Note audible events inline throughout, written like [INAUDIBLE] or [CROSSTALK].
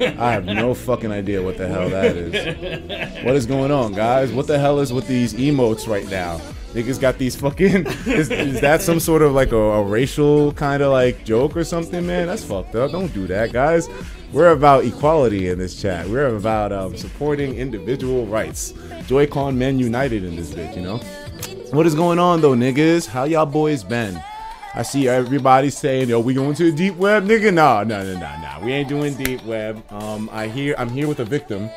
[LAUGHS] I have no fucking idea what the hell that is. What is going on, guys? What the hell is with these emotes right now? Niggas got these fucking. [LAUGHS] Is, is that some sort of like a, a racial kind of like joke or something, man? That's fucked up. Don't do that, guys. We're about equality in this chat. We're about um, supporting individual rights. Joy-Con men united in this bitch, you know? What is going on though, niggas? How y'all boys been? I see everybody saying, "Yo, we going to the deep web, nigga." Nah, nah, nah, nah, nah. We ain't doing deep web. Um, I hear I'm here with a victim.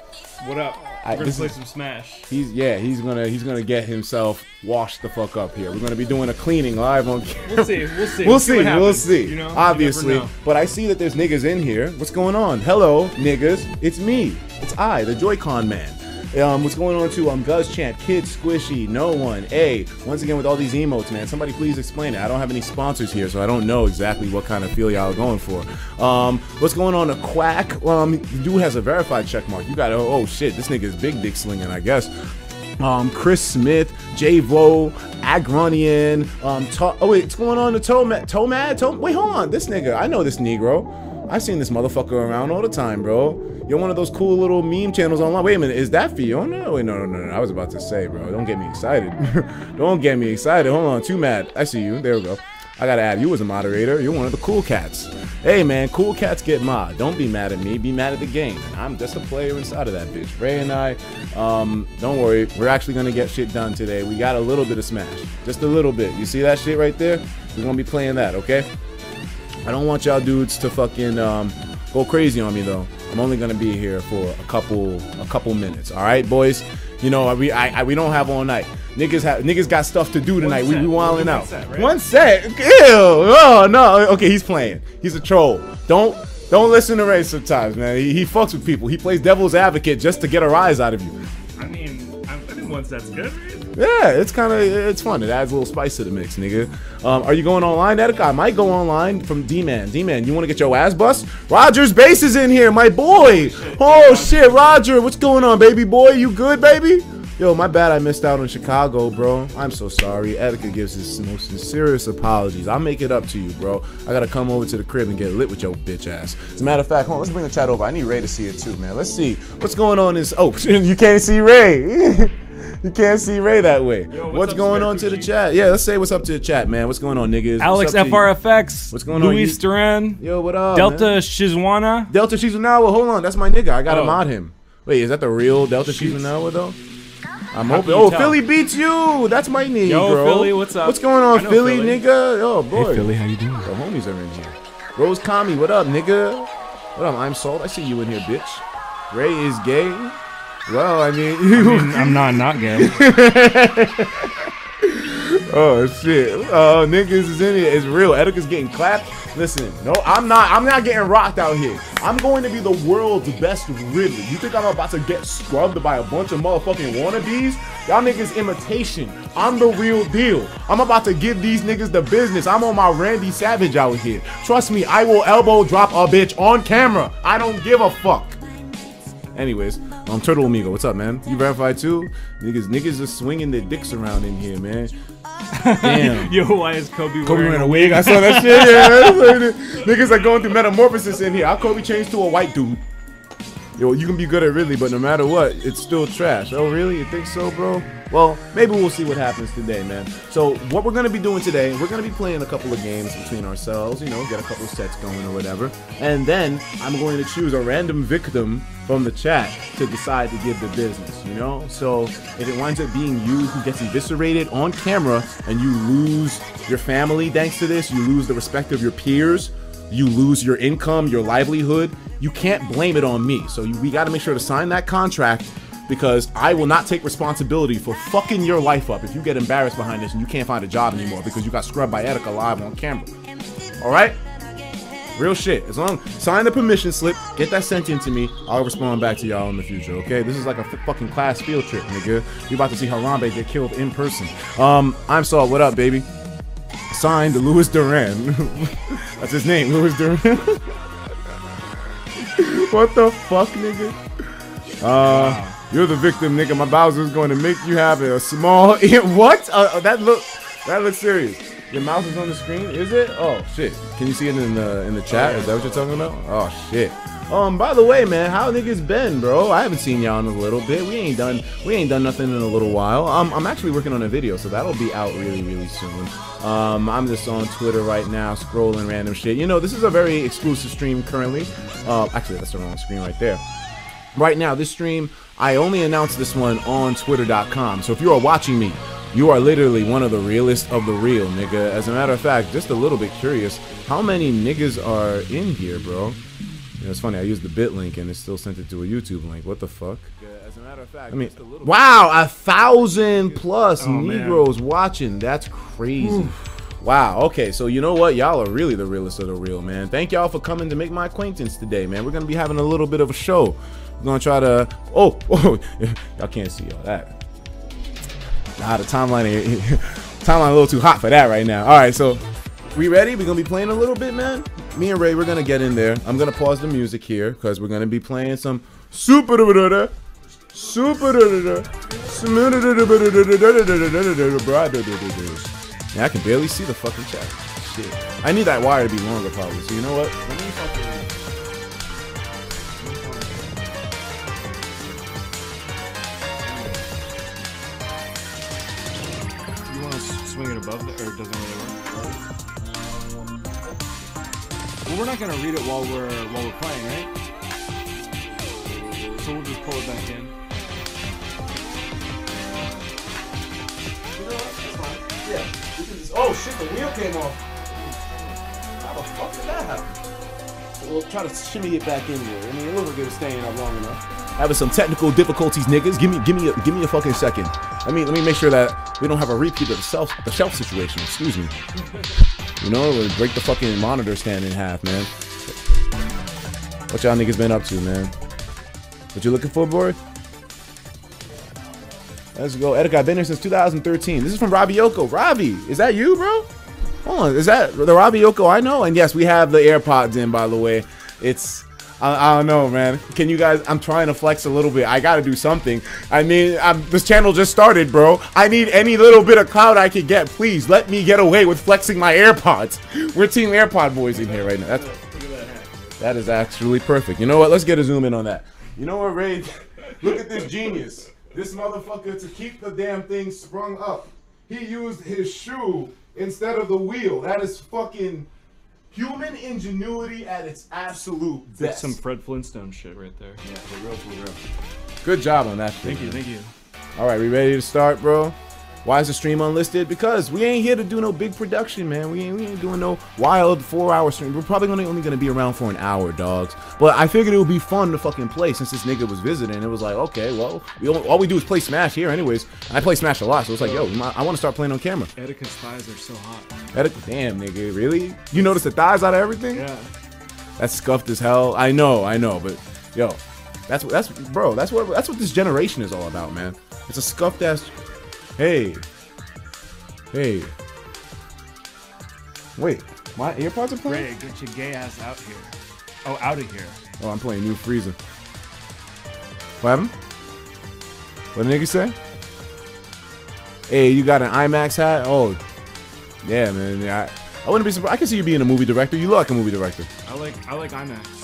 What up? I- We're gonna play is- some Smash. He's yeah, he's gonna he's gonna get himself washed the fuck up here. We're gonna be doing a cleaning live on camera. We'll see. We'll see. We'll [LAUGHS] see. We'll see. You know, Obviously, know. but I see that there's niggas in here. What's going on? Hello, niggas. It's me. It's I, the Joy-Con man. Um, what's going on too? Um, Guz Chant, Kid Squishy, No One, A. Once again with all these emotes, man. Somebody please explain it. I don't have any sponsors here, so I don't know exactly what kind of feel y'all are going for. Um, what's going on? A quack. Um, dude has a verified check mark. You got to oh shit, this nigga is big dick slinging, I guess um, Chris Smith, J Vo, Agronian, um, to- oh wait, what's going on to Tomad? Tomad? Tom- wait, hold on, this nigga, I know this Negro. I've seen this motherfucker around all the time, bro. You're one of those cool little meme channels online. Wait a minute, is that Fiona? Wait, no, no, no, no. I was about to say, bro. Don't get me excited. [LAUGHS] Don't get me excited. Hold on, Tomad. I see you. There we go. I gotta add you as a moderator. You're one of the cool cats. Hey man, cool cats get mod. Don't be mad at me. Be mad at the game. I'm just a player inside of that bitch. Ray and I, um, don't worry. We're actually gonna get shit done today. We got a little bit of Smash, just a little bit. You see that shit right there? We're gonna be playing that, okay? I don't want y'all dudes to fucking um, go crazy on me though. I'm only gonna be here for a couple a couple minutes. All right, boys. You know we I, I we don't have all night. Niggas have niggas got stuff to do tonight. We set. we wilding One out. set, right? One set. Ew. Oh no. Okay, he's playing. He's a troll. Don't don't listen to Ray sometimes, man. He, he fucks with people. He plays devil's advocate just to get a rise out of you. I mean, I, I think once that's good. Yeah, it's kind of it's fun. It adds a little spice to the mix, nigga. Um, are you going online, Etika? I might go online from D-Man. D-Man, you want to get your ass bust? Roger's base is in here, my boy. Oh shit, Roger, what's going on, baby boy? You good, baby? Yo, my bad. I missed out on Chicago, bro. I'm so sorry. Etika gives his most sincerest apologies. I'll make it up to you, bro. I gotta come over to the crib and get lit with your bitch ass. As a matter of fact, hold on, let's bring the chat over. I need Ray to see it too, man. Let's see what's going on. Is oh, [LAUGHS] you can't see Ray. [LAUGHS] You can't see Ray that way. Yo, what's what's going on to the chat? Yeah, let's say what's up to the chat, man. What's going on, niggas? Alex What's up to you? FRFX. What's going on, Luis Duran. Yo, what up? Delta man? Shizwana. Delta Shizunawa. Hold on, that's my nigga. I gotta Oh. mod him. Wait, is that the real Delta Shizunawa though? I'm How hoping. Oh, tell? Philly beats you. That's my nigga. Yo, Philly, what's up? What's going on, Philly, Philly. nigga? Oh boy. Hey, Philly, how you doing? The homies are in here. Rose Kami, what up, nigga? What up? I'm Salt. I see you in here, bitch. Ray is gay. Well, I mean, I'm not not gay. [LAUGHS] Oh shit! Uh, oh niggas is in it. It's real. Etika's getting clapped. Listen, no, I'm not. I'm not getting rocked out here. I'm going to be the world's best Ridley. You think I'm about to get scrubbed by a bunch of motherfucking wannabes? Y'all niggas imitation. I'm the real deal. I'm about to give these niggas the business. I'm on my Randy Savage out here. Trust me, I will elbow drop a bitch on camera. I don't give a fuck. Anyways, um, Turtle Amigo, what's up, man? You verified too? Niggas, niggas are swinging their dicks around in here, man. [LAUGHS] Damn. Yo, why is Kobe, Kobe wearing a wig. I saw that shit. Yeah, [LAUGHS] niggas are going through metamorphosis in here. How Kobe changed to a white dude? Yo, you can be good at Ridley, but no matter what, it's still trash. Oh, really? You think so, bro? Well, maybe we'll see what happens today, man. So, what we're gonna be doing today, we're gonna be playing a couple of games between ourselves. You know, get a couple sets going or whatever, and then I'm going to choose a random victim from the chat to decide to give the business. You know, so if it winds up being you who gets eviscerated on camera and you lose your family thanks to this, you lose the respect of your peers you lose your income, your livelihood, you can't blame it on me. So we got to make sure to sign that contract because I will not take responsibility for fucking your life up if you get embarrassed behind this and you can't find a job anymore because you got scrubbed by Etika live on camera. All right? Real shit. As long sign the permission slip, get that sent in to me. I'll respond back to y'all in the future. Okay? This is like a fucking class field trip, nigga. You about to see Harambe get killed in person. Um, I'm Saul. What up, baby? Signed, Louis Duran. [LAUGHS] That's his name, Louis Duran. [LAUGHS] what the fuck, nigga? Uh, you're the victim, nigga. My Bowser's going to make you have a small. [LAUGHS] what? Uh, uh, that look. That looks serious. Your mouse is on the screen, is it? Oh shit! Can you see it in the in the chat? Is that what you're talking about? Oh shit! Um, by the way, man, how niggas been, bro? I haven't seen y'all in a little bit. We ain't done we ain't done nothing in a little while. Um, I'm actually working on a video, so that'll be out really really soon. Um, I'm just on Twitter right now, scrolling random shit. You know, this is a very exclusive stream currently. Uh, actually, that's the wrong screen right there. Right now, this stream, I only announced this one on Twitter.com. So if you are watching me, you are literally one of the realest of the real, nigga. As a matter of fact, just a little bit curious, how many niggas are in here, bro? You know, it's funny, I used the bit link and it still sent it to a YouTube link. What the fuck? As a matter of fact, I mean, wow, a thousand oh, plus Oh, man. Negroes watching. That's crazy. Wow. Okay. So you know what? Y'all are really the realest of the real, man. Thank y'all for coming to make my acquaintance today, man. We're gonna be having a little bit of a show. We're gonna try to. Oh, [LAUGHS] oh [LAUGHS] y'all can't see all that. Nah, the timeline, timeline a little too hot for that right now. All right, so we ready? We're gonna be playing a little bit, man. Me and Ray, we're gonna get in there. I'm gonna pause the music here because we're gonna be playing some super da super yeah, I can barely see the fucking chat. Shit. I need that wire to be longer, probably. So you know what? Above the, or doesn't really work? Well, we're not gonna read it while we're while we're playing, right? So we'll just pull it back in. Yeah. Oh shit, the wheel came off. How the fuck did that happen? We'll try to shimmy it back in there. I mean, it looks like it was staying up long enough. Having some technical difficulties, niggas. Give me, give me, a, give me a fucking second. Let me, let me make sure that we don't have a repeat of the shelf, the shelf situation. Excuse me. You know, break the fucking monitor stand in half, man. What y'all niggas been up to, man? What you looking for, boy? Let's go. Edgar, I've been here since 2013. This is from Robbie Yoko. Robbie, is that you, bro? Hold on, is that the Robbie Yoko I know? And yes, we have the AirPods in, by the way. It's, I, I don't know, man. Can you guys, I'm trying to flex a little bit. I gotta do something. I mean, I'm, this channel just started, bro. I need any little bit of cloud I can get. Please, let me get away with flexing my AirPods. We're Team AirPod boys in here right now. That's, that is actually perfect. You know what? Let's get a zoom in on that. You know what, Ray? [LAUGHS] Look at this genius. This motherfucker, to keep the damn thing sprung up, he used his shoe instead of the wheel. That is fucking human ingenuity at its absolute best. That's best. some Fred Flintstone shit right there. yeah, for real, for real. Good job on that. shit, Thank you, man. thank you. All right, we ready to start, bro? Why is the stream unlisted? Because we ain't here to do no big production, man. We ain't, we ain't doing no wild four-hour stream. We're probably only, only gonna be around for an hour, dogs. But I figured it would be fun to fucking play since this nigga was visiting. It was like, okay, well, we all, all we do is play Smash here, anyways. I play Smash a lot, so it's like, yo, might- I want to start playing on camera. Etika's thighs are so hot. That- Damn, nigga, really? You notice the thighs out of everything? Yeah. That's scuffed as hell. I know, I know, but yo, that's what that's bro. That's what that's what this generation is all about, man. It's a scuffed ass. Hey, hey. Wait, my earpods are playing. Ray, get your gay ass out here. Oh, out of here. Oh, I'm playing New Freezer. What happened? What did nigga say? Hey, you got an IMAX hat? Oh, yeah, man. Yeah, I, I wouldn't be surprised. I can see you being a movie director. You look like a movie director. I like I like IMAX.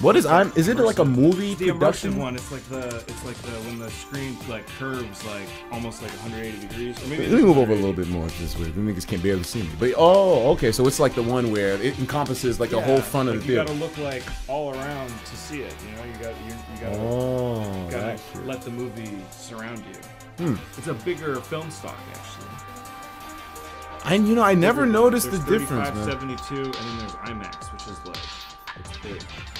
What is I'm? Is it like a movie The production? one, it's like the it's like the when the screen like curves like almost like 180 degrees. Or maybe Let me move over a little bit more this way. The niggas can't barely see me. But oh, okay. So it's like the one where it encompasses like the whole front of like the you theater. gotta look like all around to see it. You know, you got you, you gotta, Oh, you gotta let the movie surround you. Hmm. It's a bigger film stock actually. And you know, I never There's- noticed the difference, 35, man. 72, and then there's IMAX, which is like it's big.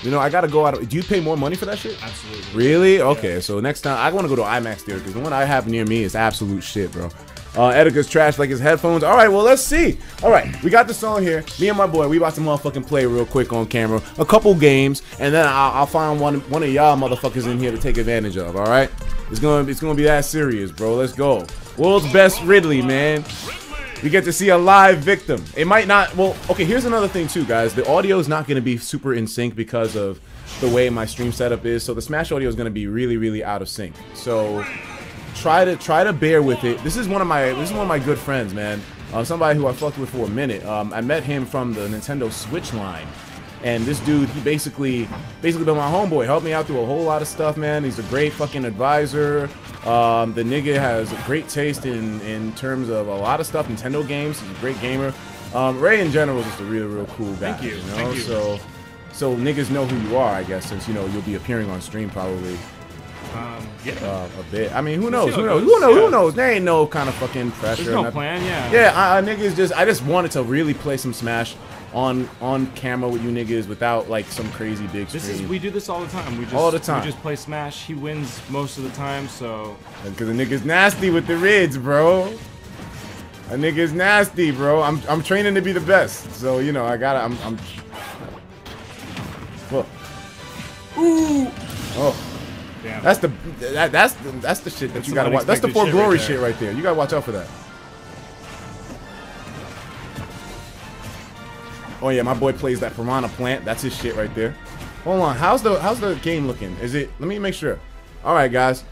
You know, I gotta go out. Of, do you pay more money for that shit? Absolutely. Really? Okay. So next time, I want to go to IMAX theater because the one I have near me is absolute shit, bro. Uh, Edgar's trash like his headphones. All right, well let's see. All right, we got the song here. Me and my boy, we about to motherfucking play real quick on camera. A couple games, and then I'll, I'll find one one of y'all motherfuckers in here to take advantage of. All right, it's gonna it's gonna be that serious, bro. Let's go. World's best Ridley, man. We get to see a live victim. It might not. Well, okay. Here's another thing too, guys. The audio is not going to be super in sync because of the way my stream setup is. So the Smash audio is going to be really, really out of sync. So try to try to bear with it. This is one of my this is one of my good friends, man. Uh, somebody who I fucked with for a minute. Um, I met him from the Nintendo Switch line. And this dude, he basically, basically been my homeboy. Helped me out through a whole lot of stuff, man. He's a great fucking advisor. Um, the nigga has a great taste in in terms of a lot of stuff, Nintendo games. He's a great gamer. Um, Ray in general is just a real, real cool guy. Thank you, know? thank you. So, so niggas know who you are, I guess, since you know you'll be appearing on stream probably Um, yeah. uh, a bit. I mean, who knows? Who knows? Who knows? yeah. Who knows? There ain't no kind of fucking pressure. There's no nothing. plan. Yeah. Yeah, I, I niggas just I just wanted to really play some Smash on on camera with you niggas without like some crazy big screen. This is we do this all the time. We just All the time. We just play Smash. He wins most of the time. So Because the nigga's nasty with the rids, bro. A nigga's nasty, bro. I'm I'm training to be the best. So, you know, I gotta I'm I'm Look. Ooh. Oh. damn. That's the that, that's the, that's the shit that That's you gotta watch. That's the shit glory right shit right there. You gotta watch out for that. Oh yeah, my boy plays that piranha plant. That's his shit right there. Hold on, how's the how's the game looking? Is it? Let me make sure. All right, guys.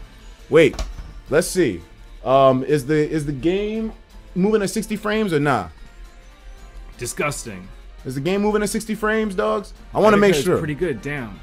Wait, let's see. Um, is the is the game moving at 60 frames or not? disgusting. Is the game moving at 60 frames, dogs? I want to make sure. Pretty good. Damn.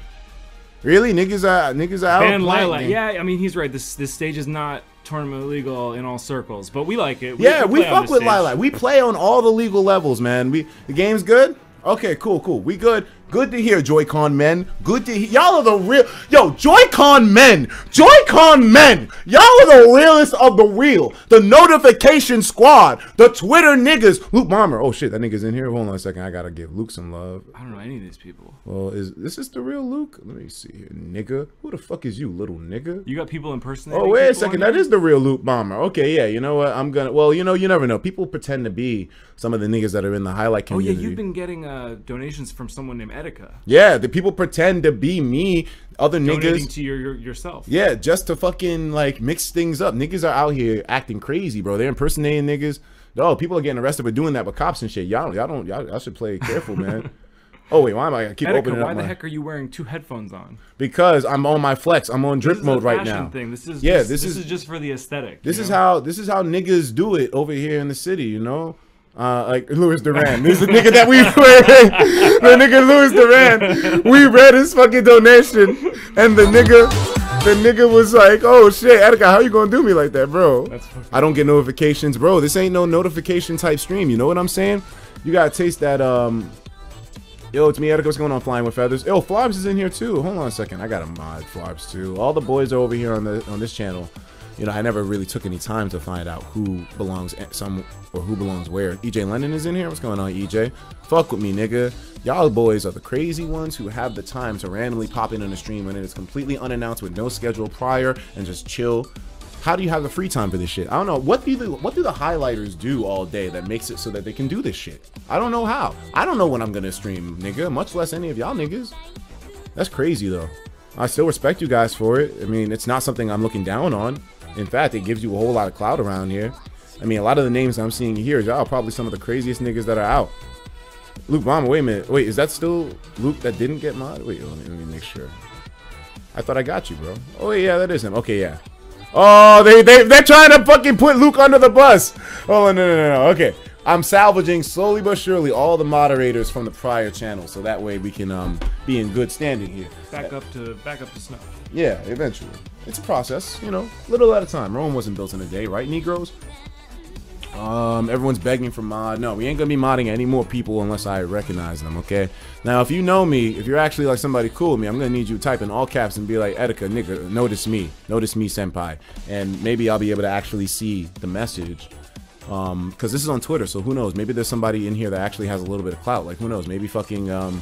Really, niggas are niggas are out. Ban Lylat. Yeah, I mean he's right. This this stage is not tournament legal in all circles, but we like it. We, Yeah, we fuck with. Lylat. We play on all the legal levels, man. We the game's good. Okay, cool, cool. We good. Good to hear, Joy-Con men. Good to hear. Y'all are the real. Yo, Joy-Con men. Joy-Con men. Y'all are the realest of the real. The notification squad. The Twitter niggas. Luke Bomber. Oh shit, that nigga's in here. Hold on a second. I gotta give Luke some love. I don't know any of these people. Well, is this is the real Luke? Let me see here, nigga. Who the fuck is you, little nigga? You got people impersonating. Oh wait a second, on that is the real Luke Bomber. Okay, yeah, you know what? I'm gonna. Well, you know, you never know. People pretend to be some of the niggas that are in the highlight community. Oh yeah, you've been getting uh, donations from someone named Etika. Yeah, the people pretend to be me, other Donating niggas. to your, your yourself. yeah, just to fucking like mix things up. Niggas are out here acting crazy, bro. They're impersonating niggas. No, people are getting arrested for doing that with cops and shit. Y'all, y'all don't, y'all, y'all should play careful, man. [LAUGHS] Oh wait, why am I? I keep opening Etika, up why the my- heck are you wearing two headphones on? because I'm on my flex. I'm on drip mode right fashion now. Thing. This is Yeah, this this, is- is just for the aesthetic. This is know? how this is how niggas do it over here in the city, you know. Uh, like Louis Duran. This is the nigga that we [LAUGHS] the nigga Louis Duran. We read his fucking donation, and the nigga, the nigga was like, "Oh shit, Etika, how you gonna do me like that, bro? That's I don't get notifications, bro. This ain't no notification type stream. You know what I'm saying? You gotta taste that. Um, yo, it's me, Etika. What's going on, Flying with Feathers? Yo, Flarbs is in here too. Hold on a second. I got a mod Flarbs too. All the boys are over here on the on this channel you know, I never really took any time to find out who belongs some or who belongs where. EJ London is in here. What's going on, EJ? Fuck with me, nigga. Y'all boys are the crazy ones who have the time to randomly pop in on a stream when it is completely unannounced with no schedule prior and just chill. How do you have the free time for this shit? I don't know. What do the what do the highlighters do all day that makes it so that they can do this shit? I don't know how. I don't know when I'm gonna stream, nigga. Much less any of y'all niggas. That's crazy though. I still respect you guys for it. I mean, it's not something I'm looking down on. In fact, it gives you a whole lot of clout around here. I mean, a lot of the names I'm seeing here, y'all are probably some of the craziest niggas that are out. Luke Bomber, wait a minute. Wait, is that still Luke that didn't get mod? Wait, let me, let me make sure. I thought I got you, bro. Oh, yeah, that is him. Okay, yeah. Oh, they, they, they're trying to fucking put Luke under the bus. Oh, no, no, no, no. Okay. I'm salvaging slowly but surely all the moderators from the prior channel, so that way we can um be in good standing here. back up to back up to snuff. Yeah, eventually. It's a process, you know, little at a time. Rome wasn't built in a day, right, Negroes? Um, everyone's begging for mod. No, we ain't gonna be modding any more people unless I recognize them, okay? Now, if you know me, if you're actually like somebody cool with me, I'm gonna need you to type in all caps and be like, Etika, nigga, notice me. Notice me, senpai. And maybe I'll be able to actually see the message. Um, because this is on Twitter, so who knows? Maybe there's somebody in here that actually has a little bit of clout. Like, who knows? Maybe fucking, um,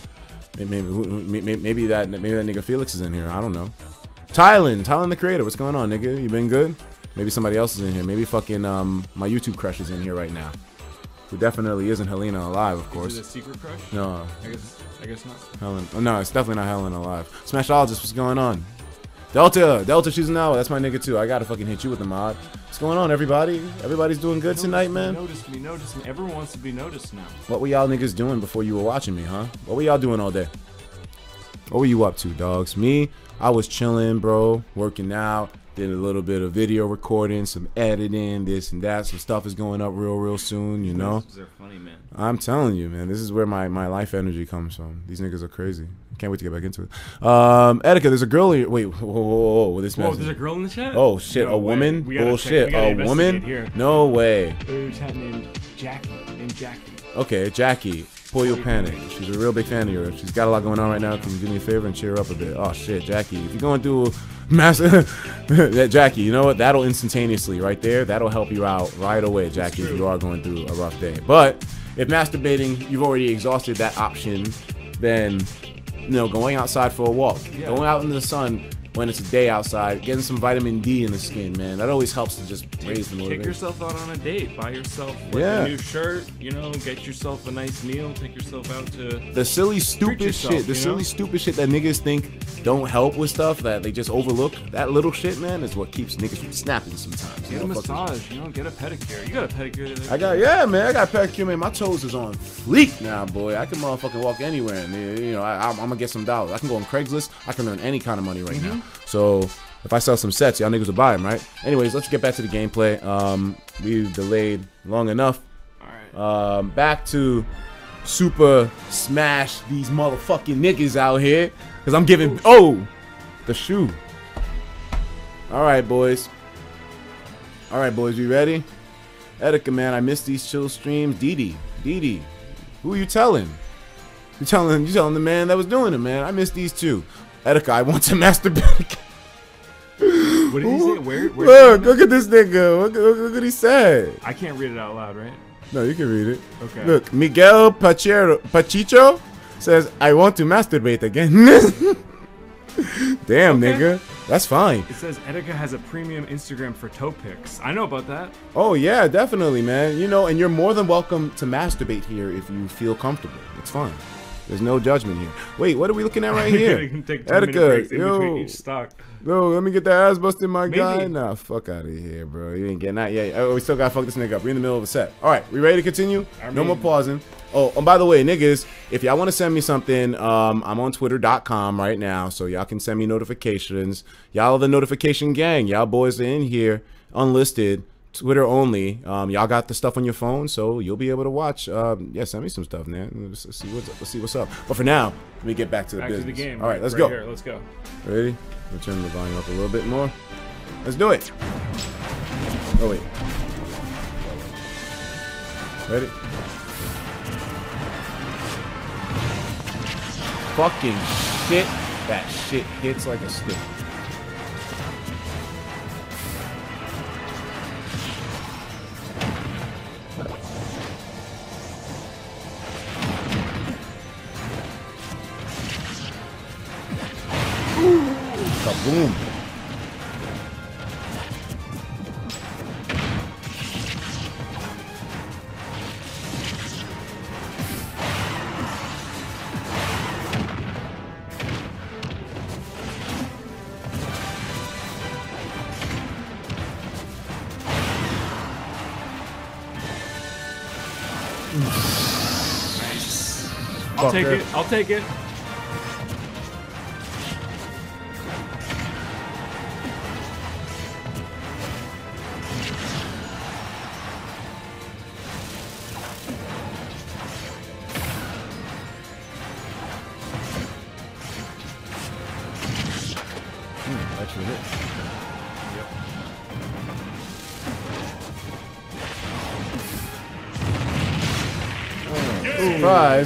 maybe, maybe, maybe that, maybe that nigga Felix is in here. I don't know. Tylen, Tylen the creator, what's going on, nigga? You been good? Maybe somebody else is in here. Maybe fucking um my YouTube crush is in here right now. Who definitely isn't Helena alive, of Is course. it a secret crush? No, I guess I guess not. Helen. No, it's definitely not Helen alive. Smashologist, what's going on? Delta, Delta, she's an hour. That's my nigga too. I gotta fucking hit you with the mod. What's going on, everybody? Everybody's doing good tonight, man. Notice me, notice me. Everyone wants to be noticed now. What were y'all niggas doing before you were watching me, huh? What were y'all doing all day? What were you up to, dogs? Me, I was chilling, bro, working out, Did a little bit of video recording, some editing, this and that. Some stuff is going up real, real soon. You know. They're funny, man. I'm telling you, man, this is where my, my life energy comes from. These niggas are crazy. Can't wait to get back into it. Um, Etika, there's a girl here. Wait, whoa, whoa, whoa, whoa this Whoa, message. there's a girl in the chat. Oh shit, No a way. woman? We Bullshit, check- we gotta a woman? here. No way. There's a chat named Jackie. Named Jackie. Okay, Jackie, pull your panic. She's a real big fan of yours. She's got a lot going on right now. Can you do me a favor and cheer her up a bit? Oh shit, Jackie, if you're going through that [LAUGHS] Jackie, you know what? That'll instantaneously right there. That'll help you out right away, Jackie, if you are going through a rough day. But if masturbating, you've already exhausted that option, then you know, going outside for a walk, Yeah. going out in the sun when it's a day outside, getting some vitamin D in the skin, man. That always helps to just raise the Take motivation. yourself out on a date. Buy yourself Yeah. a new shirt. You know, get yourself a nice meal. Take yourself out to. the silly stupid yourself, shit, the silly know? stupid shit that niggas think don't help with stuff that they just overlook. That little shit, man, is what keeps niggas from snapping sometimes. Get a massage. You know, get a pedicure. You got a pedicure. other I got yeah, man. I got pedicure, man. My toes is on fleek now, boy. I can motherfucking walk anywhere, and you know, I, I'm, I'm gonna get some dollars. I can go on Craigslist. I can earn any kind of money right mm-hmm. now. So if I sell some sets, y'all niggas will buy them, right? Anyways, let's get back to the gameplay. Um, we've delayed long enough. All right. Um, back to super smash these motherfucking niggas out here. Cause I'm giving oh the shoe. Alright boys. Alright boys, you ready? Etika man, I missed these chill streams. Didi. Didi. Who you telling? You telling you telling the man that was doing it, man. I missed these two. Etika, I want to masturbate. What did he say? [LAUGHS] Where? where look, look at this nigga. Look, look, look what he said. I can't read it out loud, right? No, you can read it. Okay. Look, Miguel Pachero, Pachicho says, I want to masturbate again. [LAUGHS] Damn, nigga. That's fine. It says Etika has a premium Instagram for toe pics. I know about that. Oh, yeah, definitely, man. You know, and you're more than welcome to masturbate here if you feel comfortable. It's fine. There's no judgment here. Wait, what are we looking at right here? [LAUGHS] you can take 10 minute breaks Etika, yo, between each stock. yo, let me get that ass busted, my guy. Maybe. Nah, fuck out of here, bro. You ain't getting that yet. Oh, we still gotta fuck this nigga up. We're in the middle of a set. All right, we ready to continue? I no more pausing. Oh, and by the way, niggas, if y'all want to send me something, um, I'm on twitter.com right now, so y'all can send me notifications. Y'all are the notification gang. Y'all boys are in here, unlisted, Twitter only. Um, y'all got the stuff on your phone, so you'll be able to watch. Um, yeah, send me some stuff, man. Let's, let's see what's up. let's see what's up. But for now, let me get back to the Back to the game. All right, let's right go. Here, let's go. Ready? We'll turn the volume up a little bit more. Let's do it. Oh wait. Ready? Fucking shit. That shit hits like a stick. Kaboom. I'll take it. I'll take it.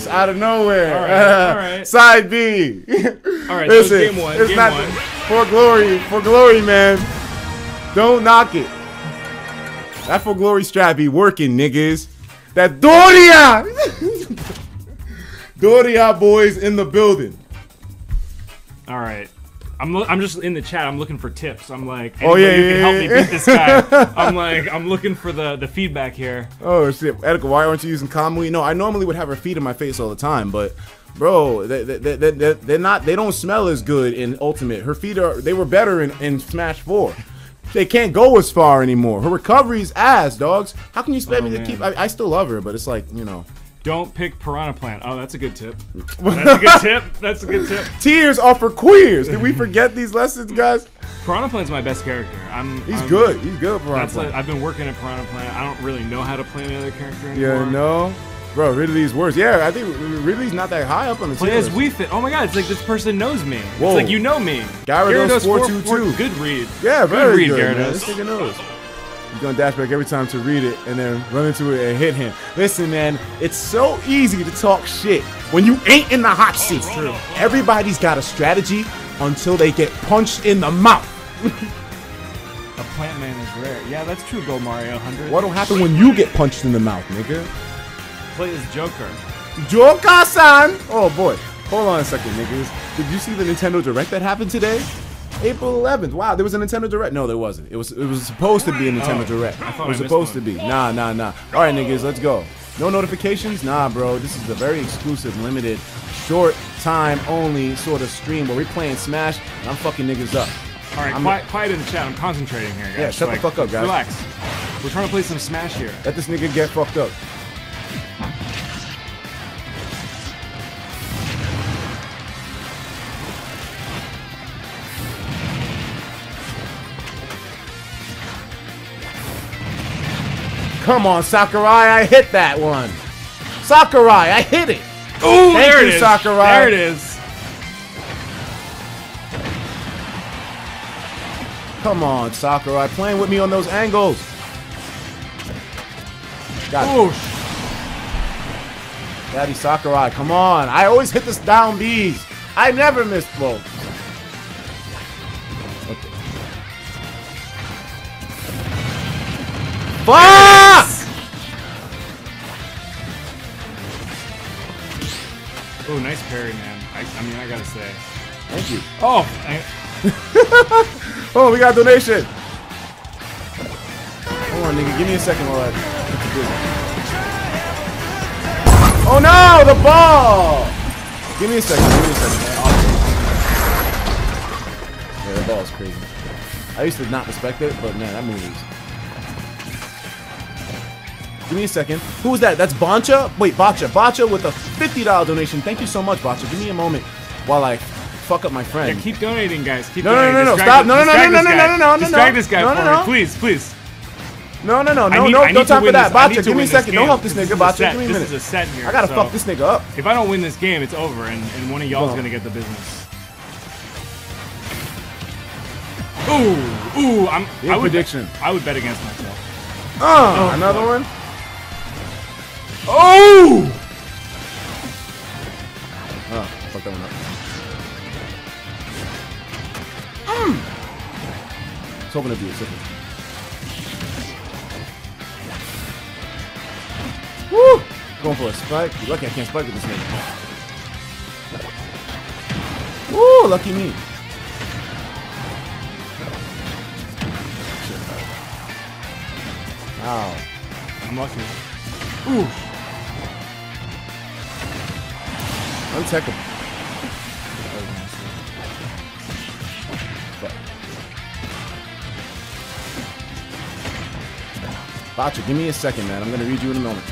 Out of nowhere. All right, all [LAUGHS] right. Side B. All right, Listen, so game one. it's game not one. for glory. For glory, man. Don't knock it. That for glory strap be working, niggas. That Doria. [LAUGHS] Doria boys in the building. All right. I'm, lo- I'm just in the chat. I'm looking for tips. I'm like, Oh, yeah, you yeah, can help yeah, me beat this guy. [LAUGHS] I'm like, I'm looking for the the feedback here. Oh shit, Etika, why aren't you using Kamui? No, I normally would have her feet in my face all the time, but bro, they, they, they, they, they're not. They don't smell as good in Ultimate. Her feet are. They were better in, in Smash Four. They can't go as far anymore. Her recovery's ass, dogs. How can you expect Oh, me to man. keep? I, I still love her, but it's like you know, Don't pick Piranha Plant. Oh, that's a good tip. [LAUGHS] That's a good tip. That's a good tip. Tears are for queers. Did we forget these lessons, guys? Piranha Plant's my best character. I'm. He's I'm- good. He's good for That's like, I've been working at Piranha Plant. I don't really know how to play any other character Yeah, anymore. no. Bro, Ridley's worse. Yeah, I think Ridley's not that high up on the Play tier as list. Wii Fit. Oh my god, it's like this person knows me. Whoa. It's like you know me. Gyarados Gyarados four- 422. four- Good read. Yeah, very read, good, man. Gyarados. This nigga knows. He's gonna dash back every time to read it and then run into it and hit him. Listen, man, it's so easy to talk shit when you ain't in the hot oh, seat. true. Everybody's got a strategy until they get punched in the mouth. [LAUGHS] A plant man is rare. Yeah, that's true, Go Mario 100. What'll happen when you get punched in the mouth, nigga? Play as Joker. Joker-san! Oh boy. Hold on a second, niggas. Did you see the Nintendo Direct that happened today? April 11th. Wow, there was a Nintendo Direct. No, there wasn't. It was it was supposed to be a Nintendo Oh, Direct. It was supposed to be. Nah, nah, nah. All right, niggas, let's go. No notifications? Nah, bro. This is a very exclusive, limited, short time only sort of stream where we're playing Smash and I'm fucking niggas up. All right, I'm- quiet, quiet in the chat. I'm concentrating here, guys. Yeah, shut the fuck up, guys. Relax. We're trying to play some Smash here. Let this nigga get fucked up. Come on, Sakurai, I hit that one. Sakurai, I hit it. Ooh, Thank there you, it is. Sakurai. There it is. Come on, Sakurai, playing with me on those angles. Got it. Daddy Sakurai, come on. I always hit this down B's. I never miss folks. Okay. Fuck! Ooh, nice parry, man. I, I mean, I gotta say. Thank you. Oh, I, [LAUGHS] Oh, we got a donation. Hold on, nigga. Give me a second while I get to this. Oh no, the ball! Give me a second. Give me a second. man. Yeah, the ball is crazy. I used to not respect it, but man, that move is. Give me a second. Who was that? That's Boncha? Wait, Bacha. Bacha with a $50 donation. Thank you so much, Bacha. Give me a moment while I fuck up my friend. yeah, keep donating, guys. Keep No, no, donating. no, no, stop. this- No, no, no, no, no, no, no, no, no, Distract this guy No, for no, me, please, please. No, no, no, no, need- no, no time for that. Bacha, give me a second. Don't help this This nigga, is Bacha. Give me a This is a set here, I gotta so- fuck this nigga up. If I don't win this game, it's over, and, and one of y'all's Well. gonna get the business. Ooh, ooh, I'm. Your I would, prediction. I would bet against myself. Uh, another one. Oh! Oh, fuck that one up. It's hoping to be a second. Woo! Going for a spike. You lucky I can't spike with this nigga. Woo! Lucky me. Ow. I'm lucky. Untechable. Fuck. Bacha, give me a second, man. I'm gonna read you in a moment.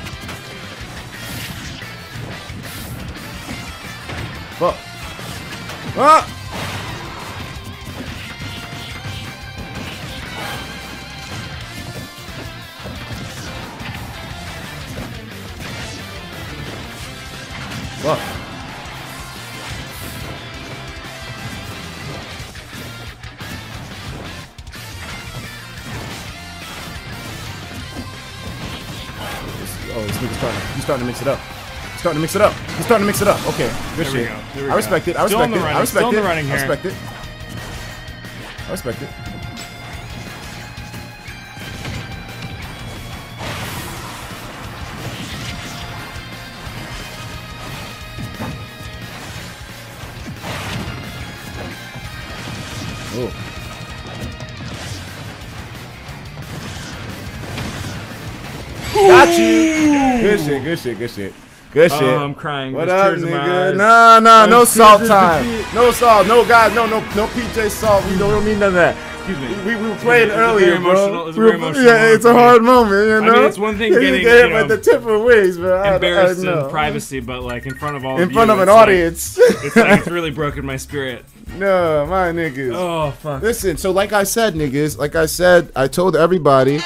Fuck. Ah! Fuck. Starting. He's starting to mix it up. He's starting to mix it up. He's starting to mix it up. Okay, good There shit. go. I respect go. it. I respect in it. I respect Still it. I respect it. I respect it. Shit. Good shit. Good shit. Good oh, shit. Oh, I'm crying. What There's up, tears in my nigga? Nah, nah, no [LAUGHS] salt time. No salt. No guys. No, no, no PJ salt. We don't, don't need none of that. Excuse me. We, we were playing It's earlier, bro. it's We very were- emotional yeah, it's a hard moment, you know? I mean, it's one thing [LAUGHS] Yeah, getting, get you know, at the tip of ways, bro. I- I know. in privacy, but like in front of all in of front you, of an it's like- audience. it's like it's really [LAUGHS] broken my spirit. no, my niggas. Oh fuck. Listen, so like I said, niggas, like I said, I told everybody,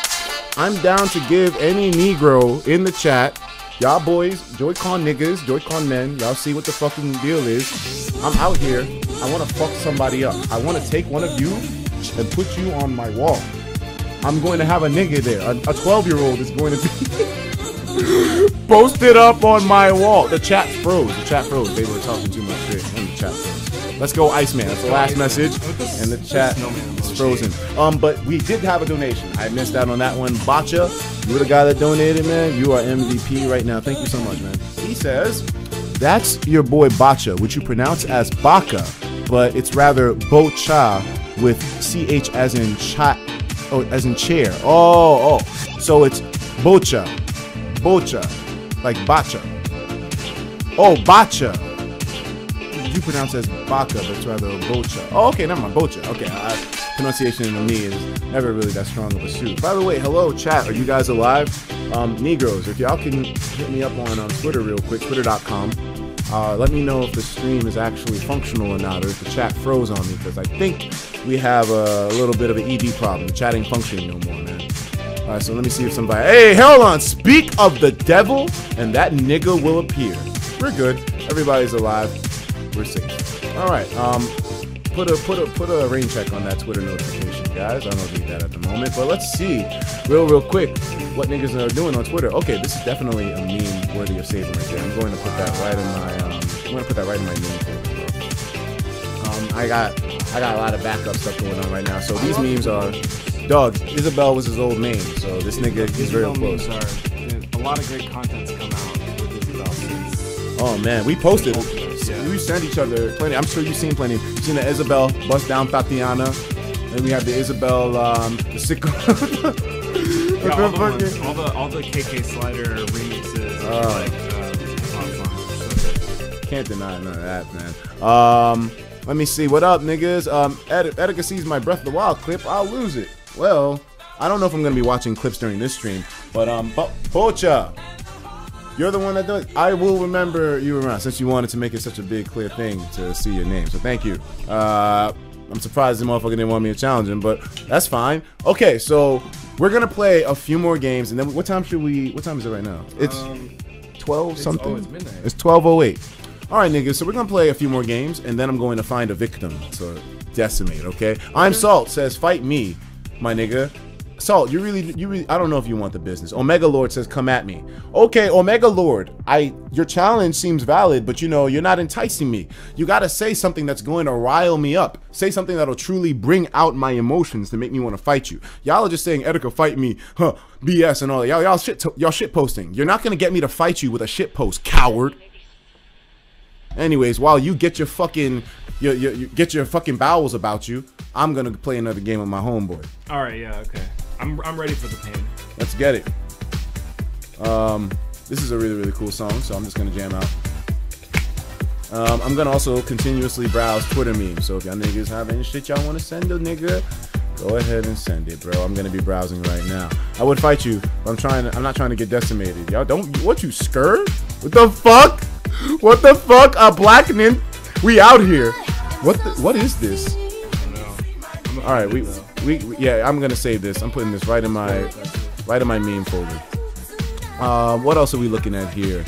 I'm down to give any Negro in the chat, y'all boys, Joy-Con niggas, Joy-Con men, y'all see what the fucking deal is. I'm out here. I want to fuck somebody up. I want to take one of you and put you on my wall. I'm going to have a nigga there. A 12 year old is going to be [LAUGHS] posted up on my wall. The chat froze. The chat froze. They were talking too much shit. And the chat froze. Let's go, Iceman. That's the last message. And the chat is frozen. Um, but we did have a donation. I missed out on that one. Bacha, you were the guy that donated, man. You are MVP right now. Thank you so much, man. He says, that's your boy Bacha, which you pronounce as Baka, but it's rather Bocha with CH as in cha, oh, as in chair. Oh, oh. So it's Bocha. Bocha. Like Bacha. Oh, Bacha. You pronounce as Baka, but it's rather Bocha. Oh, okay, never mind. Bocha. Okay, I, pronunciation in me is never really that strong of a suit. By the way, hello, chat. Are you guys alive? Um, Negroes, if y'all can hit me up on um, Twitter real quick, twitter.com. Uh, let me know if the stream is actually functional or not, or if the chat froze on me, because I think we have a, little bit of an ED problem. The chat ain't functioning no more, man. All right, so let me see if somebody. Hey, hold on. Speak of the devil, and that nigga will appear. We're good. Everybody's alive. We're safe. All right. Um, put a put a put a rain check on that Twitter notification, guys. I don't need that at the moment, but let's see, real real quick, what niggas are doing on Twitter. Okay, this is definitely a meme worthy of saving right there. I'm going to put that right in my um, I'm going to put that right in my meme. Um, I got I got a lot of backup stuff going on right now. So these memes are, dog. Isabel was his old name, so this nigga is very close. are a lot of great content's come out with Isabelle since. Oh man, we posted. Yeah. We sent each other plenty. I'm sure you've seen plenty. You've seen the Isabelle bust down Thotiana. Then we have the Isabelle, um, the sicko. [LAUGHS] Yeah, all, the ones, all the all the KK Slider remixes, Oh. like songs. So. Can't deny none of that, man. Um, let me see. What up, niggas? Um, Ed- Etika sees my Breath of the Wild clip. I'll lose it. Well, I don't know if I'm gonna be watching clips during this stream, but um, Bo- Bocha, you're the one that does. I will remember you around since you wanted to make it such a big, clear thing to see your name. So thank you. Uh, I'm surprised the motherfucker didn't want me to challenge him, but that's fine. Okay, so we're gonna play a few more games, and then what time should we? What time is it right now? It's Um, 12 it's- something. oh, it's midnight. It's 12:08. All right, niggas. So we're gonna play a few more games, and then I'm going to find a victim to decimate. Okay. I'm Salt says, "Fight me, my nigga." Salt, you really, you really, I don't know if you want the business. Omega Lord says, "Come at me." Okay, Omega Lord, I, your challenge seems valid, but you know, you're not enticing me. You gotta say something that's going to rile me up. Say something that'll truly bring out my emotions to make me want to fight you. Y'all are just saying, "Etika, fight me," huh? BS and all that. Y'all, y'all shit, y'all shit posting. You're not gonna get me to fight you with a shit post, coward. Anyways, while you get your fucking, your, you get your fucking bowels about you, I'm gonna play another game with my homeboy. All right, yeah, okay. I'm I'm ready for the pain. Let's get it. Um, this is a really really cool song, so I'm just gonna jam out. Um, I'm gonna also continuously browse Twitter memes. So if y'all niggas have any shit y'all want to send a nigga, go ahead and send it, bro. I'm gonna be browsing right now. I would fight you, but I'm trying. To, I'm not trying to get decimated. Y'all don't. What you skirt? What the fuck? What the fuck? A black nin? We out here. What? The, what is this? I don't know. I'm All right, we, offended, we, we yeah, I'm gonna save this. I'm putting this right in my right in my meme folder. Uh, what else are we looking at here?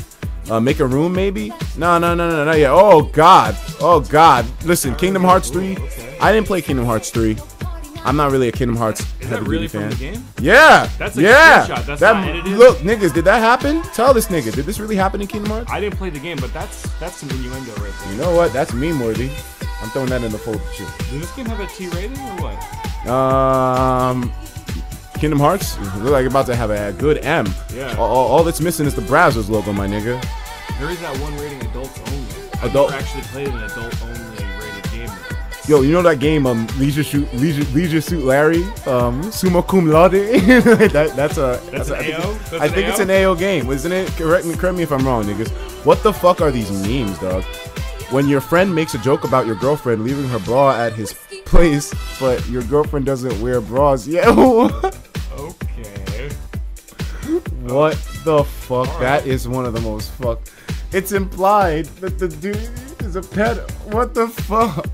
Uh, make a room maybe? No, no, no, no, no. Yeah. Oh God. Oh God. Listen, Kingdom Hearts three. I didn't play Kingdom Hearts three. I'm not really a Kingdom Hearts Is heavy really fan. the game? Yeah. That's a yeah. screenshot. That's that? Look, niggas, did that happen? Tell this nigga. Did this really happen in Kingdom Hearts? I didn't play the game, but that's that's some innuendo right there. You know what? That's meme worthy. I'm throwing that in the folder too. Does this game have a T rating or what? Um, Kingdom Hearts look like about to have a good M. Yeah. All, all, all that's missing is the Brazzers logo, my nigga. There is that one rating adults only. I've Adult- never actually played an adult only rated game. Yo, you know that game, um, Leisure Suit, Leisure, Leisure Suit Larry, um, Summa Cum Laude. [LAUGHS] that, that's a. That's a- an I think, AO? it's- That's I an think it's AO? an AO game, isn't it? Correct me, correct me if I'm wrong, niggas. What the fuck are these memes, dog? When your friend makes a joke about your girlfriend leaving her bra at his place, but your girlfriend doesn't wear bras. Yeah. [LAUGHS] Okay. what the fuck? That is one of the most fuck. It's implied that the dude is a pet. What the fuck?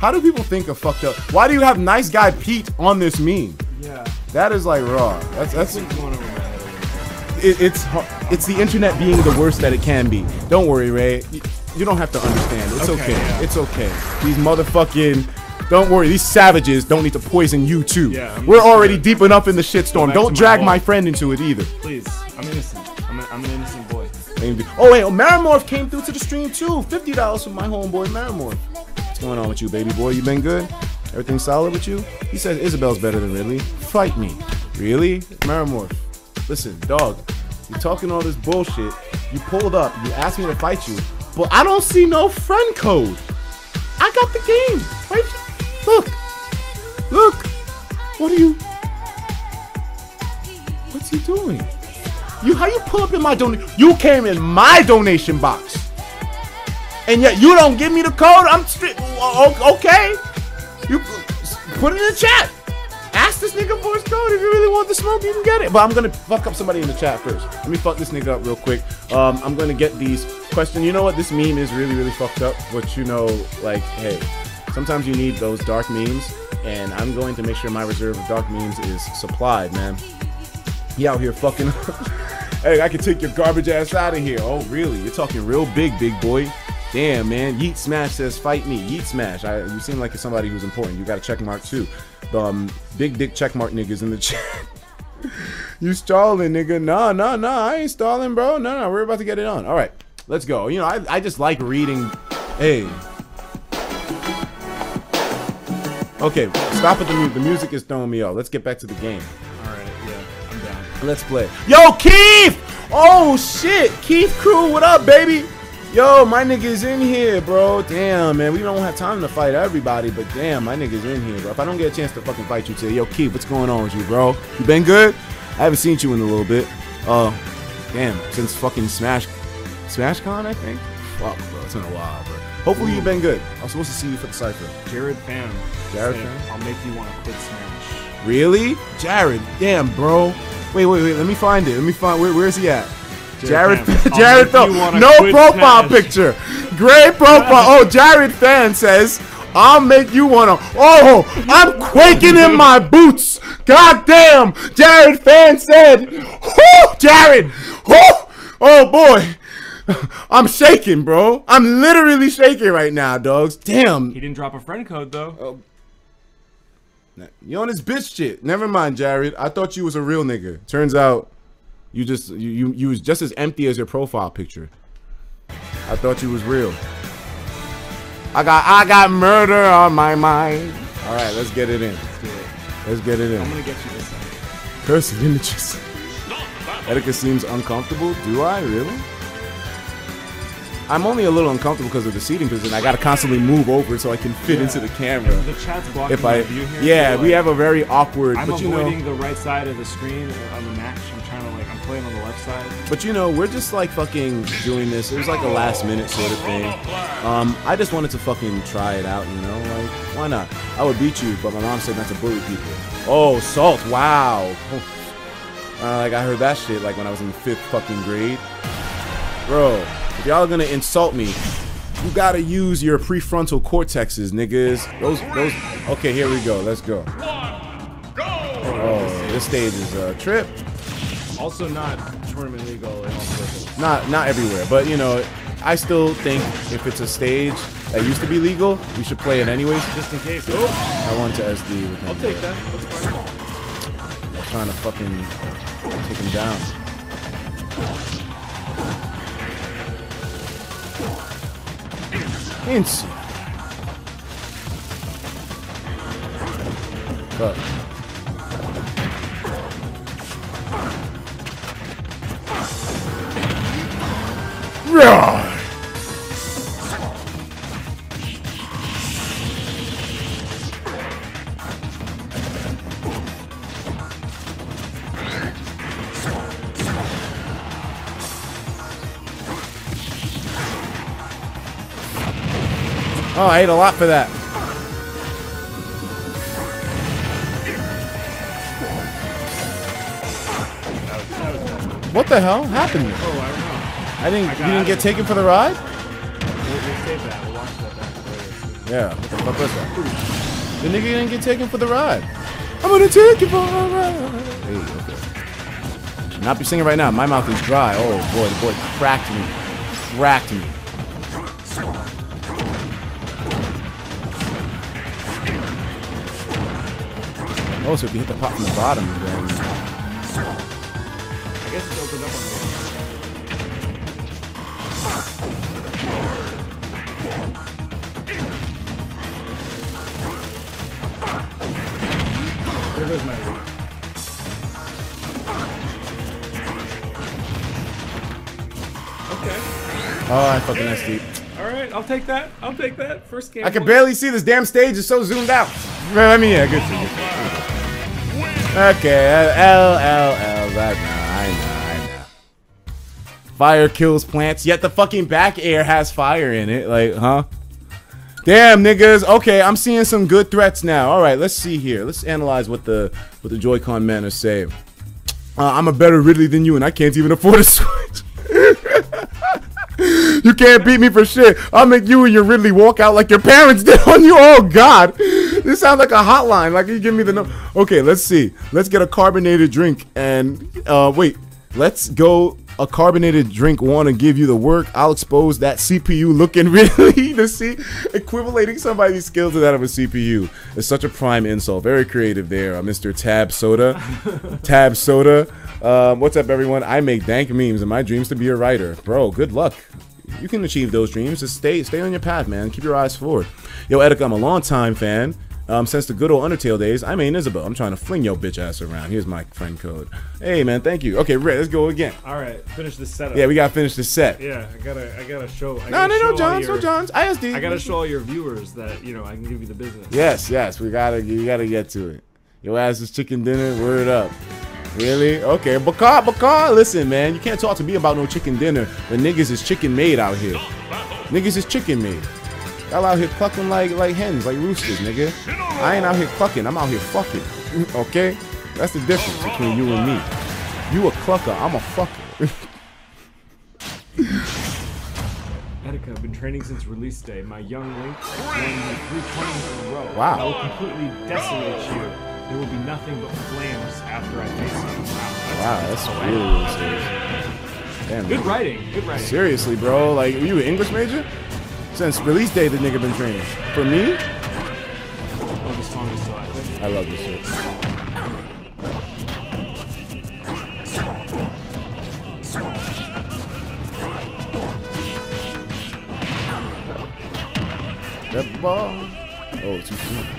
How do people think of fucked up? Why do you have nice guy Pete on this meme? Yeah. That is like raw. That's that's It's going over my head. a it, it's it's the internet being the worst that it can be. Don't worry, Ray. You, you don't have to understand. It's okay. Okay, yeah. It's okay. These motherfucking don't worry. These savages don't need to poison you too. Yeah, I'm We're already deep enough in the shitstorm. Don't my drag wall. my friend into it either. Please, I'm innocent. I'm, a, I'm an innocent boy. Oh wait, oh, Marimorph came through to the stream too. Fifty dollars from my homeboy Marimorph. What's going on with you, baby boy? You been good? Everything solid with you? He says Isabelle's better than Ridley. Fight me. Really? Marimorph. Listen, dog. You're talking all this bullshit. You pulled up. You asked me to fight you, but I don't see no friend code. I got the game. Right? Look. Look. What are you? What's he doing? You how you pull up in my donation? You came in my donation box, and yet you don't give me the code. I'm straight. Okay, you put it in the chat. Ask this nigga for his code if you really want the smoke. You can get it. But I'm gonna fuck up somebody in the chat first. Let me fuck this nigga up real quick. Um, I'm gonna get these questions. You know what? This meme is really really fucked up. But you know, like, hey, sometimes you need those dark memes, and I'm going to make sure my reserve of dark memes is supplied, man. He out here fucking. [LAUGHS] hey, I can take your garbage ass out of here. Oh, really? You're talking real big, big boy. Damn, man. Yeet Smash says, fight me. Yeet Smash. I, you seem like somebody who's important. You got a check mark, too. The um, big dick check mark niggas in the [LAUGHS] chat. you stalling, nigga. Nah, nah, nah. I ain't stalling, bro. No, no. We're about to get it on. All right. Let's go. You know, I, I just like reading. Hey. Okay, stop with the music. The music is throwing me off. Let's get back to the game. All right, yeah, I'm down. Let's play. Yo, Keith! Oh shit, Keith Crew, what up, baby? Yo, my nigga's in here, bro. Damn, man, we don't have time to fight everybody, but damn, my nigga's in here, bro. If I don't get a chance to fucking fight you today, yo, Keith, what's going on with you, bro? You been good? I haven't seen you in a little bit. Uh, damn, since fucking Smash, SmashCon, I think. Fuck, bro, it's been a while, bro. Hopefully you've been good. I'm supposed to see you for the cipher. Jared Fan. Jared said, Fan? I'll make you want to quit Smash. Really? Jared, damn, bro. Wait, wait, wait. Let me find it. Let me find. Where, where's he at? Jared, Jared Fan. Jared, make Fan. you wanna no profile Smash. picture. Great profile. Oh, Jared Fan says, "I'll make you wanna." Oh, I'm quaking in my boots. God damn. Jared Fan said, "Whoo, Jared. Whoo. Oh boy." [LAUGHS] I'm shaking, bro. I'm literally shaking right now, dogs. Damn. He didn't drop a friend code though. Oh. You on this bitch shit. Never mind, Jared. I thought you was a real nigga. Turns out you just you you, you was just as empty as your profile picture. I thought you was real. I got I got murder on my mind. All right, let's get it in. Let's do it. Let's get it in. I'm gonna get you this. Cursed images. Etika seems uncomfortable. Do I really? I'm only a little uncomfortable because of the seating position. I gotta constantly move over so I can fit into the camera. The chat's blocking If I, view here. yeah, so, we have a very awkward. I'm but you know, the right side of the screen on the match. I'm trying to like I'm playing on the left side. But you know, we're just like fucking doing this. It was like a last minute sort of thing. Um, I just wanted to fucking try it out, you know? Like, why not? I would beat you, but my mom said not to bully people. Oh, salt, wow. [LAUGHS] Uh, like I heard that shit like when I was in the fifth fucking grade. Bro, if y'all are gonna insult me, you gotta use your prefrontal cortexes, niggas. Those those okay, here we go. Let's go. Oh, this stage is a trip. Also not tournament legal in all circles. not not everywhere, but you know, I still think if it's a stage that used to be legal, we should play it anyways. Just in case. Oh, I want to SD with him. I'll take that. Fine. Trying to fucking take him down. Insane. Fuck. Right. Oh, I ate a lot for that. What the hell happened? Oh, I don't know. I didn't. I you didn't get taken for the ride? We'll, we'll save that. We'll watch that back. Yeah. What was that? The nigga didn't get taken for the ride. I'm gonna take you for a ride. Hey, okay. Should not be singing right now. My mouth is dry. Oh boy, the boy cracked me. Cracked me. Oh, so if you hit the pot from the bottom, then I guess it's opened up on me. There goes my. Okay. oh, I fucking that's deep. All right, I'll take that. I'll take that. First game. I can barely see this damn stage. It's so zoomed out. Let me yeah, good. Okay, L L L. That nah, I know, I know. Fire kills plants, yet the fucking back air has fire in it. Like, huh? Damn, niggas. Okay, I'm seeing some good threats now. All right, let's see here. Let's analyze what the what the Joy-Con men are saying. Uh, I'm a better Ridley than you, and I can't even afford a [LAUGHS] Switch. You can't beat me for shit. I'll make you and your Ridley walk out like your parents did on you. Oh God, this sounds like a hotline. Like you give me the number. Okay, let's see. Let's get a carbonated drink and uh, wait. Let's go. A carbonated drink want to give you the work. I'll expose that CPU looking [LAUGHS] really to see equivalating somebody's skills to that of a CPU. It's such a prime insult. Very creative there, uh, Mr. Tab Soda. [LAUGHS] Tab Soda. Um, what's up, everyone? I make dank memes, and my dreams to be a writer, bro. Good luck. You can achieve those dreams. Just stay, stay on your path, man. Keep your eyes forward. Yo, Etika, I'm a long time fan. Um, since the good old Undertale days, I mean Isabelle. I'm trying to fling your bitch ass around. Here's my friend code. Hey, man, thank you. Okay, Red, let's go again. All right, finish this setup. Yeah, we gotta finish this set. Yeah, I gotta, I gotta show. I No, gotta no, show no, all Johns, your- no, Johns. ISD. I gotta show all your viewers that you know I can give you the business. Yes, yes, we gotta, you gotta get to it. Your ass is chicken dinner. Word up. Really? Okay, Bakar, Bakar, listen, man. You can't talk to me about no chicken dinner when niggas is chicken made out here. Niggas is chicken made. Y'all out here clucking like like hens, like roosters, nigga. I ain't out here clucking. I'm out here fucking. [LAUGHS] Okay? That's the difference between you and me. You a clucker. I'm a fucker. [LAUGHS] Etika, I've been training since release day. My young Link won like three tournaments in a row. Wow. I will completely decimate you. There will be nothing but flames after I face you. Wow. wow, that's really, really serious. Damn. Good man. writing. Good writing. Seriously, bro. Like, were you an English major? Since release day, the nigga been training. For me. I love this shit. That ball. Oh, too soon.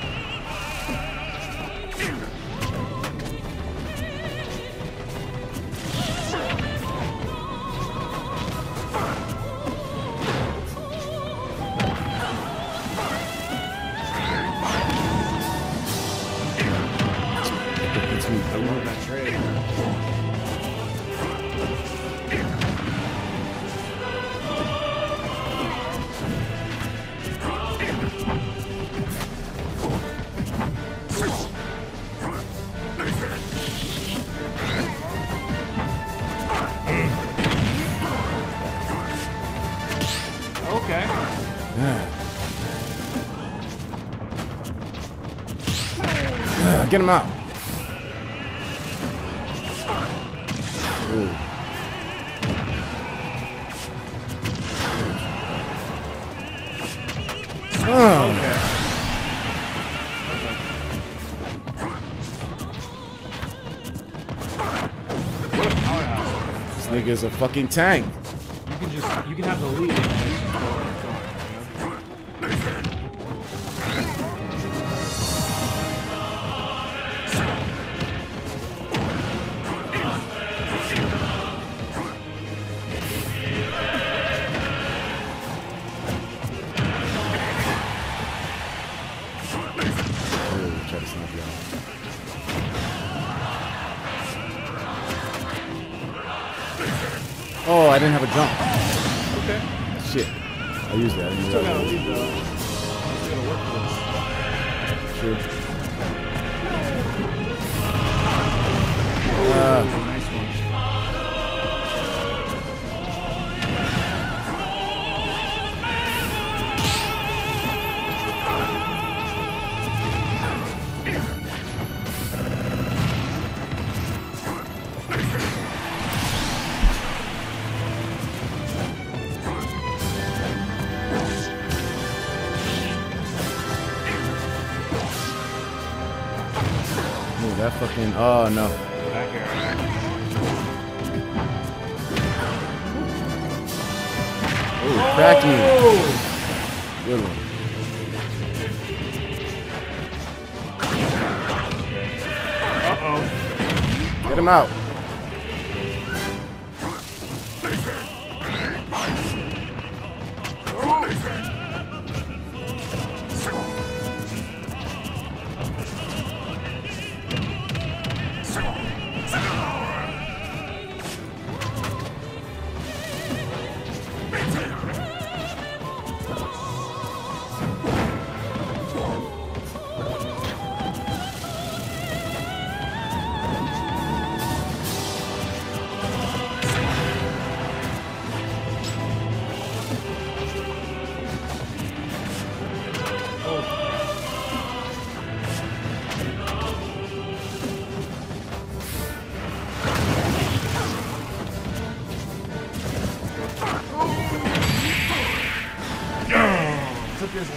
Get him out. Ooh. Oh, Okay. This nigga's a fucking tank. You can just, you can have the lead. Oh no.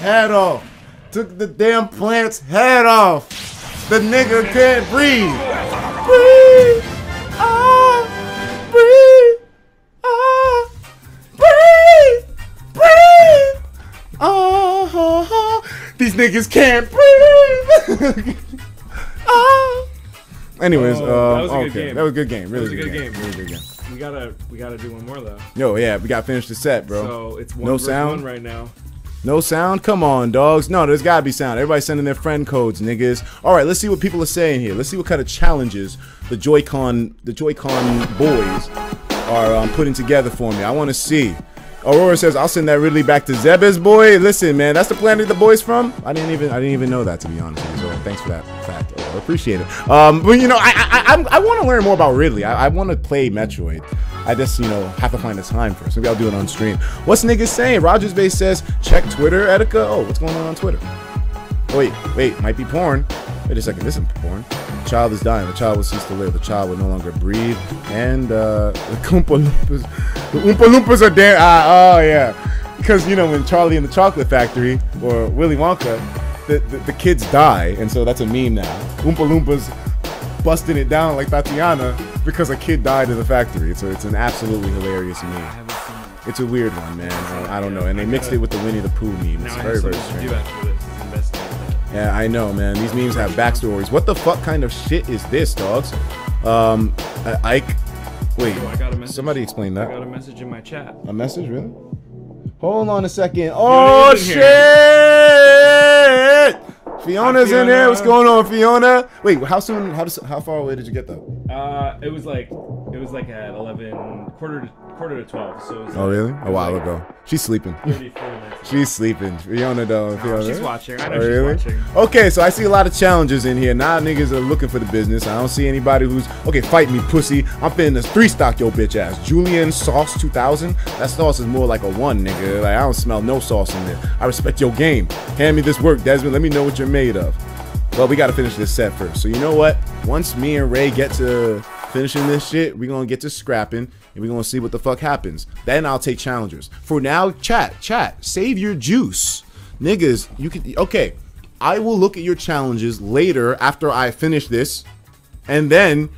Head off. Took the damn plant's head off. The nigga can't breathe. Breathe. Ah. Breathe. Ah. Breathe. Breathe. Ah. These niggas can't breathe. [LAUGHS] ah. Anyways, Oh, uh, that was a good okay. game. That was a good game. Really was a good, good game. game. Really good game. We gotta we gotta do one more though. Yo, yeah, we got to finish the set, bro. So it's one No sound? one right now. No sound? Come on, dogs. No, there's gotta be sound. Everybody sending their friend codes, niggas. All right, let's see what people are saying here. Let's see what kind of challenges the Joy-Con, the Joy-Con boys are um, putting together for me. I want to see. Aurora says, "I'll send that Ridley back to Zebes, boy. Listen, man, that's the planet the boys from. I didn't even, I didn't even know that to be honest. So thanks for that fact. I appreciate it. Um, but you know, I, I, I, I'm- want to learn more about Ridley. I, I want to play Metroid. I just, you know, have to find the time first. Maybe I'll do it on stream. What's niggas saying? Rogers Base says, check Twitter, Etika. Oh, what's going on on Twitter? Oh, wait, wait, might be porn. Wait a second, this isn't porn. The child is dying. The child will cease to live. The child will no longer breathe. And uh, [LAUGHS] the Oompa Loompas, the Oompa Loompas are dead. Ah, oh yeah, because you know when Charlie in the Chocolate Factory or Willy Wonka, the, the, the kids die, and so that's a meme now. Oompa Loompas busting it down like Thotiana because a kid died in the factory. So it's an absolutely hilarious meme. I haven't seen it. It's a weird one, man. I, I don't know. And they mixed it with the Winnie the Pooh meme. It's very, very strange. do after this. is investigate that. Yeah, I know, man. These memes have backstories. What the fuck kind of shit is this, dogs? Um, Ike. Wait, Oh, I got a message. somebody explain that. I got a message in my chat. A message, really? Hold on a second. Oh shit! Fiona's in there. What's going on, Fiona? Wait, how soon? How does? How far away did you get though? Uh, it was like it was like at eleven, quarter to quarter to twelve. So it was Oh, like- really? A while like ago. She's sleeping. 30, 40. [LAUGHS] She's sleeping. Fiona though. Fiona. she's watching. I know Oh, she's really? watching. Okay, so I see a lot of challenges in here. Now niggas are looking for the business. I don't see anybody who's okay. Fight me, pussy. I'm finna three stock your bitch ass. Julian Sauce 2000. That sauce is more like a one, nigga. Like I don't smell no sauce in there. I respect your game. Hand me this work, Desmond. Let me know what you're made of. Well, we gotta finish this set first. So you know what? Once me and Ray get to finishing this shit, We're gonna get to scrapping and we're gonna see what the fuck happens. Then I'll take challengers. For now, chat, chat, save your juice. Niggas, you can okay. I will look at your challenges later after I finish this, and then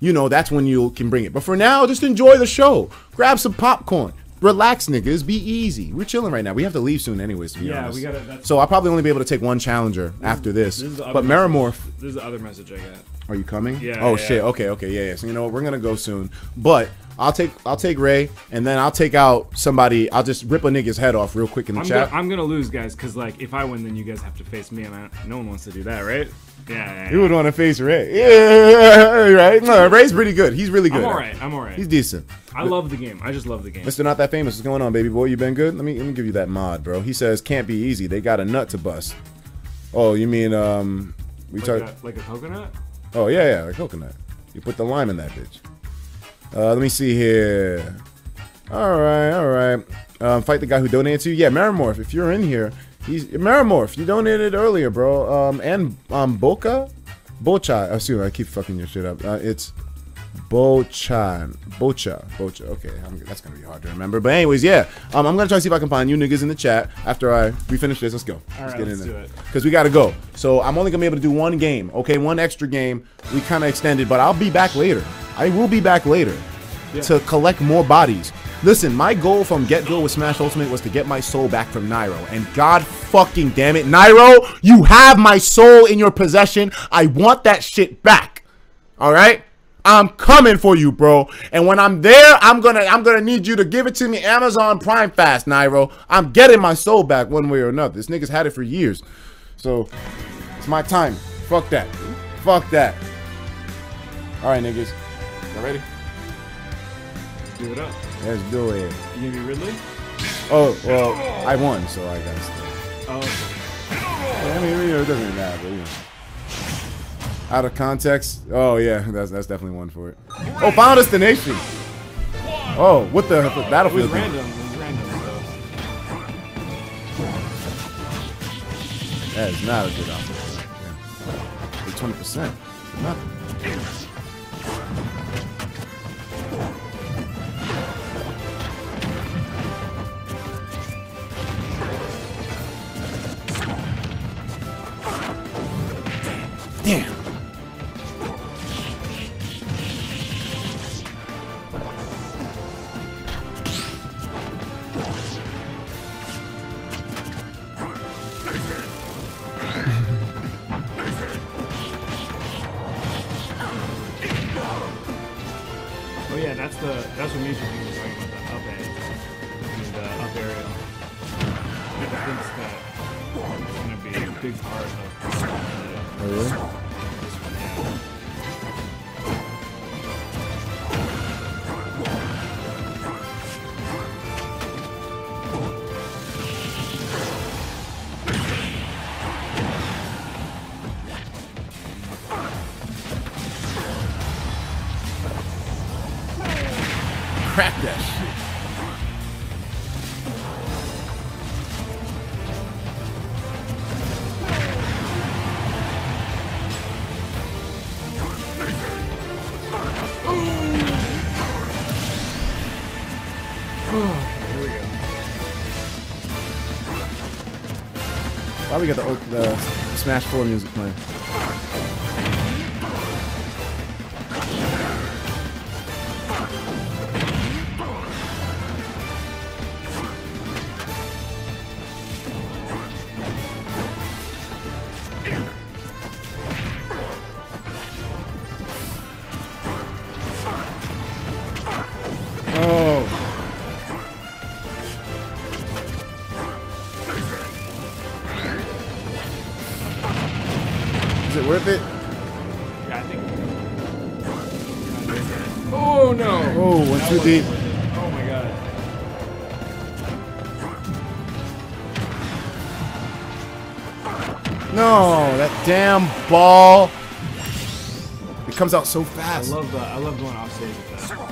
you know that's when you can bring it. But for now, just enjoy the show. Grab some popcorn. Relax, niggas. Be easy. We're chilling right now. We have to leave soon, anyways. To be Yeah, honest. we gotta- So I'll probably only be able to take one challenger after this. This is the other But message- Marimorph, This is the other message I got. Are you coming? Yeah, Oh yeah. shit. Okay. Okay. Yeah. Yeah. So you know what? We're gonna go soon. But I'll take I'll take Ray, and then I'll take out somebody. I'll just rip a nigga's head off real quick in the I'm chat. gonna, I'm gonna lose, guys, because like if I win, then you guys have to face me, and I, no one wants to do that, right? Yeah. yeah, you would want to face Ray. Yeah. Right. No, Ray's pretty good. He's really good. I'm alright. I'm alright. He's decent. I love the game. I just love the game. Mr. Not That Famous, what's going on, baby boy? You been good? Let me let me give you that mod, bro. He says can't be easy. They got a nut to bust. Oh, you mean um we Like talk a, like a coconut? Oh yeah, yeah, like coconut. You put the lime in that bitch. Uh, let me see here. All right, all right. Um, fight the guy who donated to you. Yeah, Marimorph. If you're in here, he's Marimorph. You donated earlier, bro. Um, and um, Boca, Bocha. Excuse me, I keep fucking your shit up. Uh, it's Bochan. Bocha. Bocha. Okay, I'm, that's gonna be hard to remember. But anyways, yeah. Um, I'm gonna try to see if I can find you niggas in the chat after I we finish this. Let's go. All right, let's do it. Because we gotta go. So I'm only gonna be able to do one game. Okay, one extra game. We kind of extended, but I'll be back later. I will be back later to collect more bodies. Listen, my goal from get go with Smash Ultimate was to get my soul back from Nairo. And god fucking damn it, Nairo, you have my soul in your possession. I want that shit back. Alright? I'm coming for you, bro. And when I'm there, I'm gonna I'm gonna need you to give it to me Amazon Prime fast, Nairo. I'm getting my soul back one way or another. This nigga's had it for years. So it's my time. Fuck that. Fuck that. Alright, niggas. Y'all ready? Do it up. Let's do it. You gonna be Ridley? Oh, well, I won, so I gotta stay. Oh, okay. I mean, it doesn't matter, but you know. Out of context. Oh yeah, that's that's definitely one for it. Oh, Final Destination. Oh, what the, It battlefield? random. It random. So. That is not a good option. Yeah. Twenty percent. Nothing. Damn. We got the, the Smash 4 music playing? Out so fast. I love the I love going off stage with that.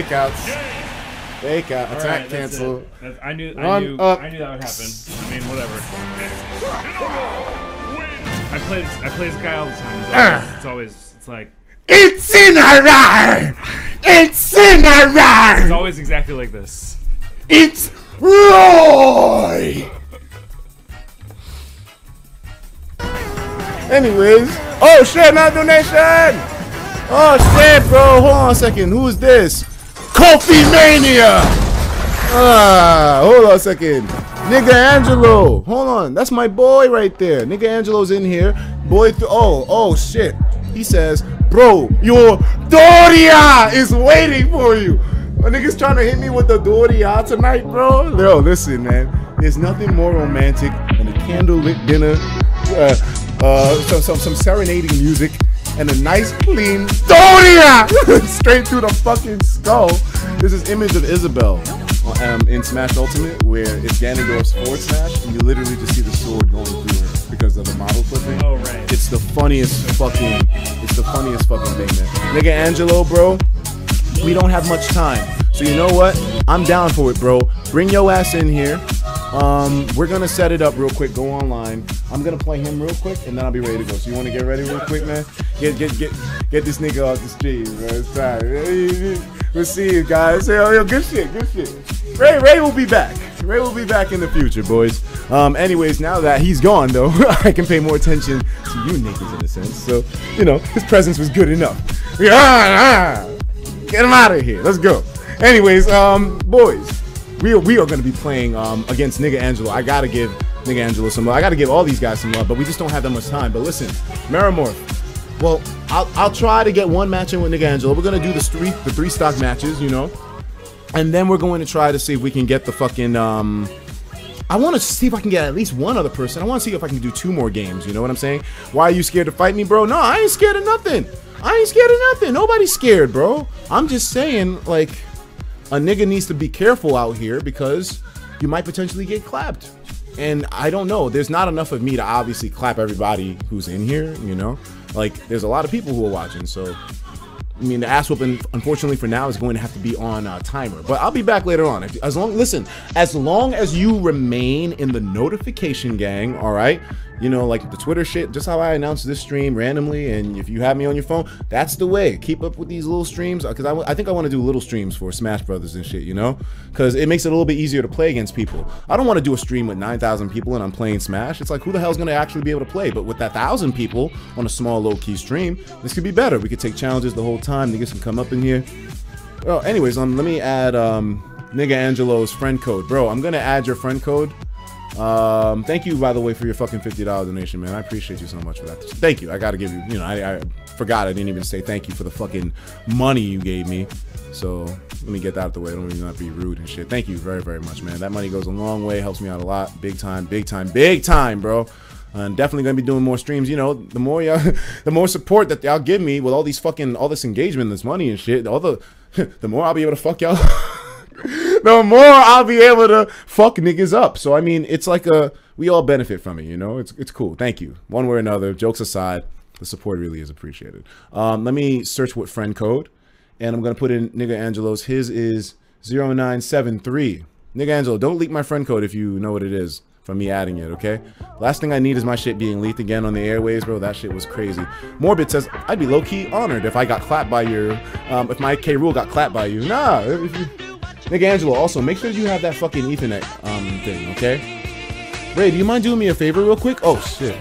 Fake outs. Fake out. Attack right, cancel. I knew I knew up. I knew that would happen. I mean, whatever. I play this, I play this guy all the time. It's always, it's, always it's like It's in a ride. It's in a it's ride. always exactly like this. It's Roy. Anyways, oh shit, not donation. Oh shit, bro. Hold on a second. Who is this? Kofi Mania. Ah, hold on a second. Nigga Angelo. Hold on. That's my boy right there. Nigga Angelo's in here. Boy, oh, oh shit. He says, "Bro, your Doria is waiting for you." A nigga's trying to hit me with the Doria tonight, bro. Yo, listen, man. There's nothing more romantic than a candlelit dinner, uh, uh, some, some some serenading music, and a nice clean Doria [LAUGHS] straight through the fucking skull. There's this image of Isabelle um, in Smash Ultimate where it's Ganondorf's forward smash, and you literally just see the sword going through her because of the model clipping. Oh, right. It's the funniest fucking. It's the funniest fucking thing, man. Nigga Angelo, bro. We don't have much time, so you know what? I'm down for it, bro. Bring your ass in here. Um, we're gonna set it up real quick. Go online. I'm gonna play him real quick, and then I'll be ready to go. So you want to get ready real quick, man? Get get get get this nigga off the street, man. It's time. We'll see you guys. Yo, yo, good shit, good shit. Ray, Ray will be back. Ray will be back in the future, boys. Um, anyways, now that he's gone, though, [LAUGHS] I can pay more attention to you niggas in a sense. So, you know, his presence was good enough. Yeah, get him out of here. Let's go. Anyways, um, boys, we are, we are going to be playing um, against Nigga Angelo. I got to give Nigga Angelo some love. I got to give all these guys some love, but we just don't have that much time. But listen, Marimorph, well, I'll, I'll try to get one match in with Nigga Angelo. We're going to do the three, the three stock matches, you know. And then we're going to try to see if we can get the fucking, um, I want to see if I can get at least one other person. I want to see if I can do two more games. You know what I'm saying? Why are you scared to fight me, bro? No, I ain't scared of nothing. I ain't scared of nothing. Nobody's scared, bro. I'm just saying, like, a nigga needs to be careful out here because you might potentially get clapped. And I don't know. There's not enough of me to obviously clap everybody who's in here, you know? Like, there's a lot of people who are watching, so I mean, the ass whooping, unfortunately for now, is going to have to be on a timer. But I'll be back later on. If, as long, listen, as long as you remain in the notification gang, all right. You know, like the Twitter shit, just how I announced this stream randomly, and if you have me on your phone, that's the way. Keep up with these little streams, because I, I think I want to do little streams for Smash Brothers and shit, you know? Because it makes it a little bit easier to play against people. I don't want to do a stream with 9,000 people and I'm playing Smash. It's like, who the hell's going to actually be able to play? But with that 1,000 people on a small, low-key stream, this could be better. We could take challenges the whole time. Niggas can come up in here. Well, anyways, um, let me add um, Nigga Angelo's friend code. Bro, I'm going to add your friend code. Um, thank you, by the way, for your fucking $50 donation, man. I appreciate you so much for that. Thank you. I got to give you, you know, I, I forgot I didn't even say thank you for the fucking money you gave me. So let me get that out of the way. I don't even not be rude and shit. Thank you very, very much, man. That money goes a long way, helps me out a lot. Big time, big time, big time, bro. I'm definitely gonna be doing more streams. You know, the more y'all, [LAUGHS] the more support that y'all give me with all these fucking, all this engagement, this money and shit, all the, [LAUGHS] the more I'll be able to fuck y'all. [LAUGHS] [LAUGHS] the more I'll be able to fuck niggas up. So I mean, it's like a we all benefit from it, you know. It's it's cool. Thank you. One way or another. Jokes aside, the support really is appreciated. Um, let me search what friend code, and I'm gonna put in nigga Angelo's. His is 0973. Nigga Angelo, don't leak my friend code if you know what it is from me adding it, okay? Last thing I need is my shit being leaked again on the airways, bro. That shit was crazy. Morbid says, I'd be low-key honored if I got clapped by your, um, if my K. Rool got clapped by you. Nah, Nick Angelo, also make sure you have that fucking Ethernet um thing, okay? Ray, do you mind doing me a favor real quick? Oh shit.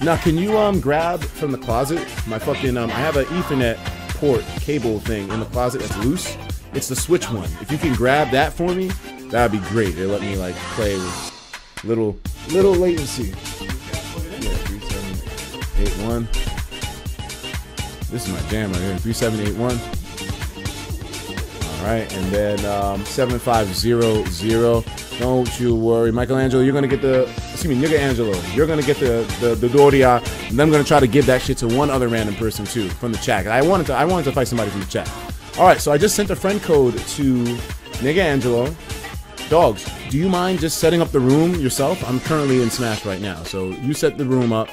Now can you um grab from the closet my fucking um I have an Ethernet port cable thing in the closet that's loose. It's the switch one. If you can grab that for me, that'd be great. It let me like play with little little latency. Yeah, three seven eight one. This is my jam right here. Three seven eight one. Right, and then um, 7500. Don't you worry. Michelangelo, you're going to get the, excuse me, Nigga Angelo, you're going to get the, the, the Doria, and then I'm going to try to give that shit to one other random person too from the chat. I wanted to, I wanted to fight somebody from the chat. All right, so I just sent a friend code to Nigga Angelo. Dogs, do you mind just setting up the room yourself? I'm currently in Smash right now, so you set the room up.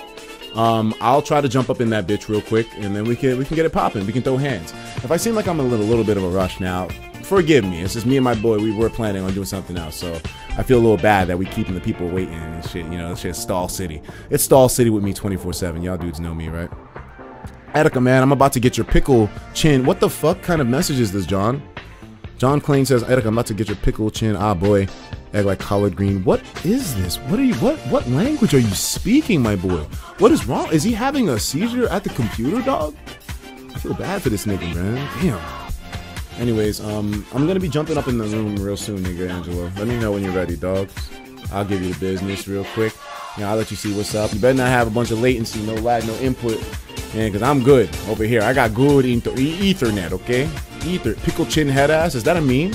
Um, I'll try to jump up in that bitch real quick, and then we can we can get it popping. We can throw hands. If I seem like I'm in a little, little bit of a rush now, forgive me. It's just me and my boy. We were planning on doing something else, so I feel a little bad that we keeping the people waiting and shit. You know, it's just Stall City. It's Stall City with me 24/7. Y'all dudes know me, right? Etika, man, I'm about to get your pickle chin. What the fuck kind of message is this, John? John Klein says, Etika, I'm about to get your pickle chin. Ah, boy egg like collard green. What is this? What are you? What what language are you speaking, my boy? What is wrong? Is he having a seizure at the computer, dog? I feel bad for this nigga, man. Damn. Anyways, um, I'm gonna be jumping up in the room real soon, nigga Angelo. Let me know when you're ready, dogs. I'll give you the business real quick. Know, I'll let you see what's up. You better not have a bunch of latency, no lag, no input Yeah, because I'm good over here. I got good Ethernet, okay? Ether. Pickle chin head ass. Is that a meme?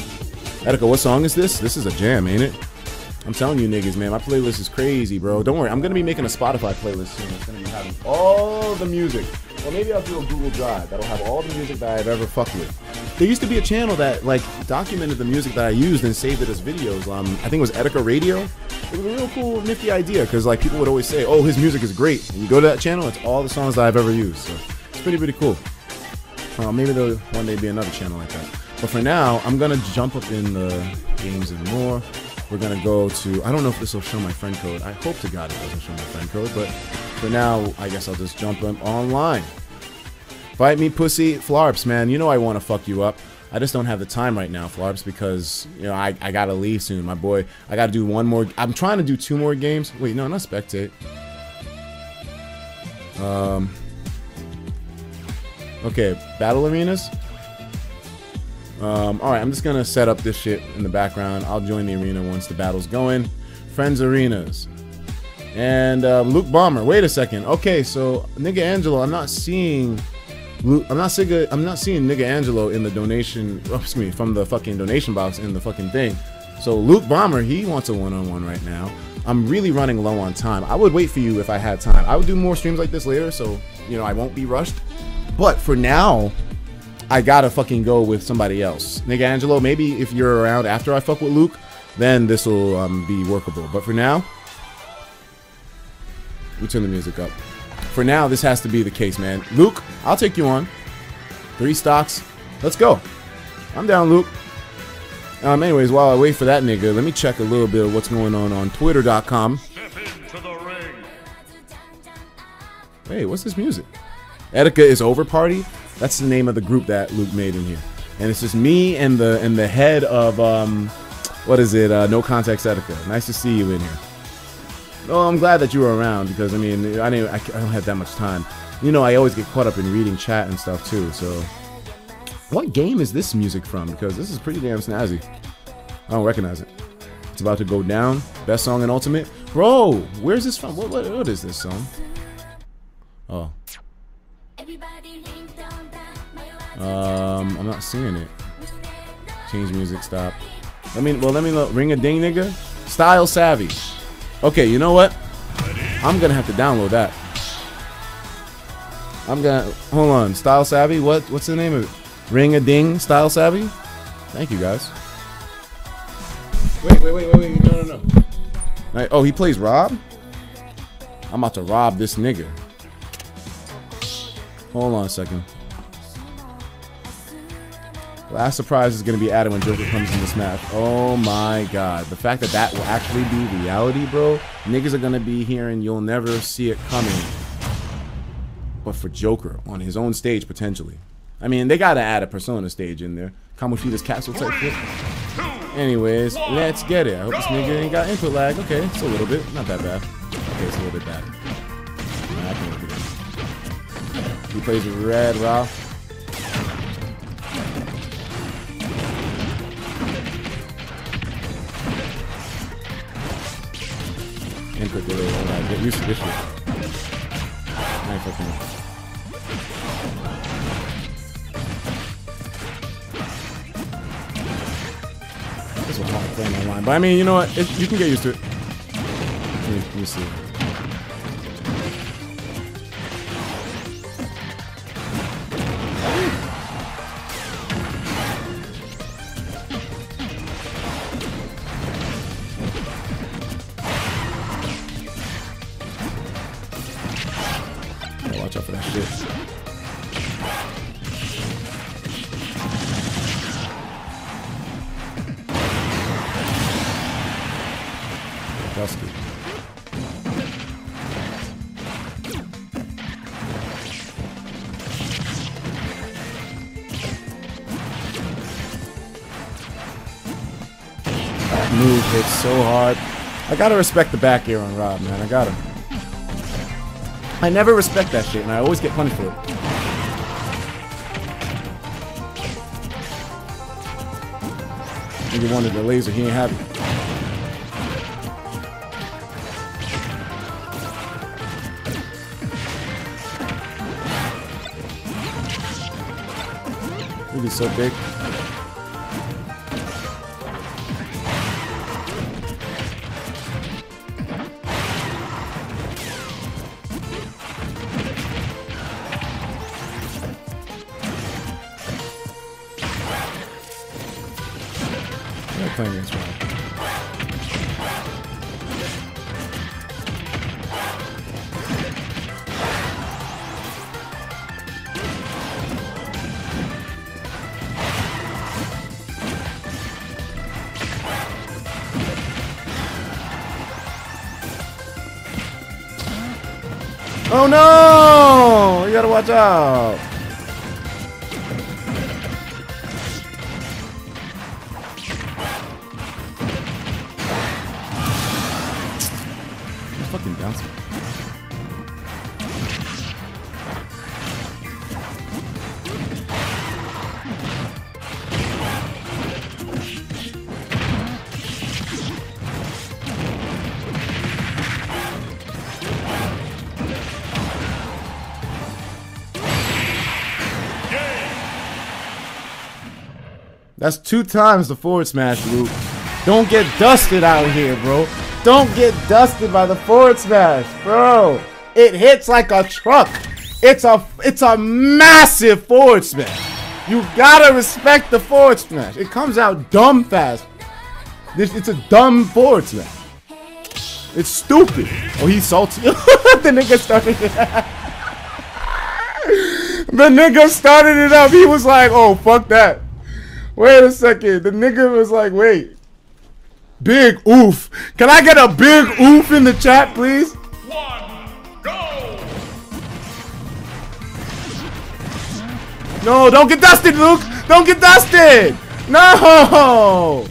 Etika, what song is this? This is a jam, ain't it? I'm telling you niggas, man, my playlist is crazy, bro. Don't worry, I'm gonna be making a Spotify playlist soon. It's gonna be having all the music. Or maybe I'll do a Google Drive that'll have all the music that I've ever fucked with. There used to be a channel that like documented the music that I used and saved it as videos. Um, I think it was Etika Radio. It was a real cool, nifty idea because like people would always say, "Oh, his music is great." And you go to that channel, it's all the songs that I've ever used. So it's pretty, pretty cool. Uh, maybe there'll one day be another channel like that. But for now, I'm gonna jump up in the games and more. We're gonna go to. I don't know if this will show my friend code. I hope to God it doesn't show my friend code. But for now, I guess I'll just jump in online. Fight me, pussy, Flarps, man. You know I want to fuck you up. I just don't have the time right now, Flarps, because you know I, I gotta leave soon, my boy. I gotta do one more. I'm trying to do two more games. Wait, no, not spectate. Um. Okay, battle arenas. Um, all right, I'm just gonna set up this shit in the background. I'll join the arena once the battle's going. Friends arenas. And uh, Luke Bomber. Wait a second. Okay, so nigga Angelo, I'm not seeing. Luke, I'm not seeing. I'm not seeing nigga Angelo in the donation. Oh, [LAUGHS] excuse me, from the fucking donation box in the fucking thing. So Luke Bomber, he wants a one-on-one right now. I'm really running low on time. I would wait for you if I had time. I would do more streams like this later, so you know I won't be rushed. But for now, I gotta fucking go with somebody else. Nigga Angelo, maybe if you're around after I fuck with Luke, then this will um, be workable. But for now, we turn the music up. For now, this has to be the case, man. Luke, I'll take you on. Three stocks. Let's go. I'm down, Luke. Um, anyways, while I wait for that nigga, let me check a little bit of what's going on on twitter.com. Hey, what's this music? Etika is over party. That's the name of the group that Luke made in here, and it's just me and the and the head of um, what is it? Uh, no context Etika. Nice to see you in here. Oh, I'm glad that you were around because I mean I didn't I, I don't have that much time. You know I always get caught up in reading chat and stuff too. So, what game is this music from? Because this is pretty damn snazzy. I don't recognize it. It's about to go down. Best song in Ultimate, bro. Where's this from? What what, what is this song? Oh. Um, I'm not seeing it. Change music, stop. Let me, well, let me look. Ring a ding, nigga. Style savvy. Okay, you know what? I'm gonna have to download that. I'm gonna, hold on. Style savvy? What, what's the name of it? Ring a ding, style savvy? Thank you, guys. Wait, wait, wait, wait, wait. No, no, no. Like, oh, he plays Rob? I'm about to rob this nigga. Hold on a second. Last surprise is going to be added when Joker comes in this match. Oh my god. The fact that that will actually be reality, bro. Niggas are going to be here and you'll never see it coming. But for Joker, on his own stage, potentially. I mean, they got to add a Persona stage in there. Kamoshida's Castle type shit. Anyways, let's get it. I hope this nigga ain't got input lag. Okay, it's a little bit. Not that bad. Okay, it's a little bit bad. I can work it. He plays with Red Ralph. Input delay. Alright, get used to this shit. With it. This was hard playing online, but I mean, you know what? It, you can get used to it. Let me, let me see. gotta respect the back air on Rob, man. I gotta. I never respect that shit, and I always get punished for it. Nigga wanted the laser, he ain't have it. Nigga's so big. Oh no! You gotta watch out. That's two times the forward smash, Luke. Don't get dusted out here, bro. Don't get dusted by the forward smash, bro. It hits like a truck. It's a it's a massive forward smash. You gotta respect the forward smash. It comes out dumb fast. This it's a dumb forward smash. It's stupid. Oh, he's salty. [LAUGHS] the nigga started [LAUGHS] the nigga started it up. He was like, "Oh, fuck that." Wait a second. The nigga was like, "Wait, big oof. Can I get a big oof in the chat, please?" One, go! No, don't get dusted, Luke. Don't get dusted. No.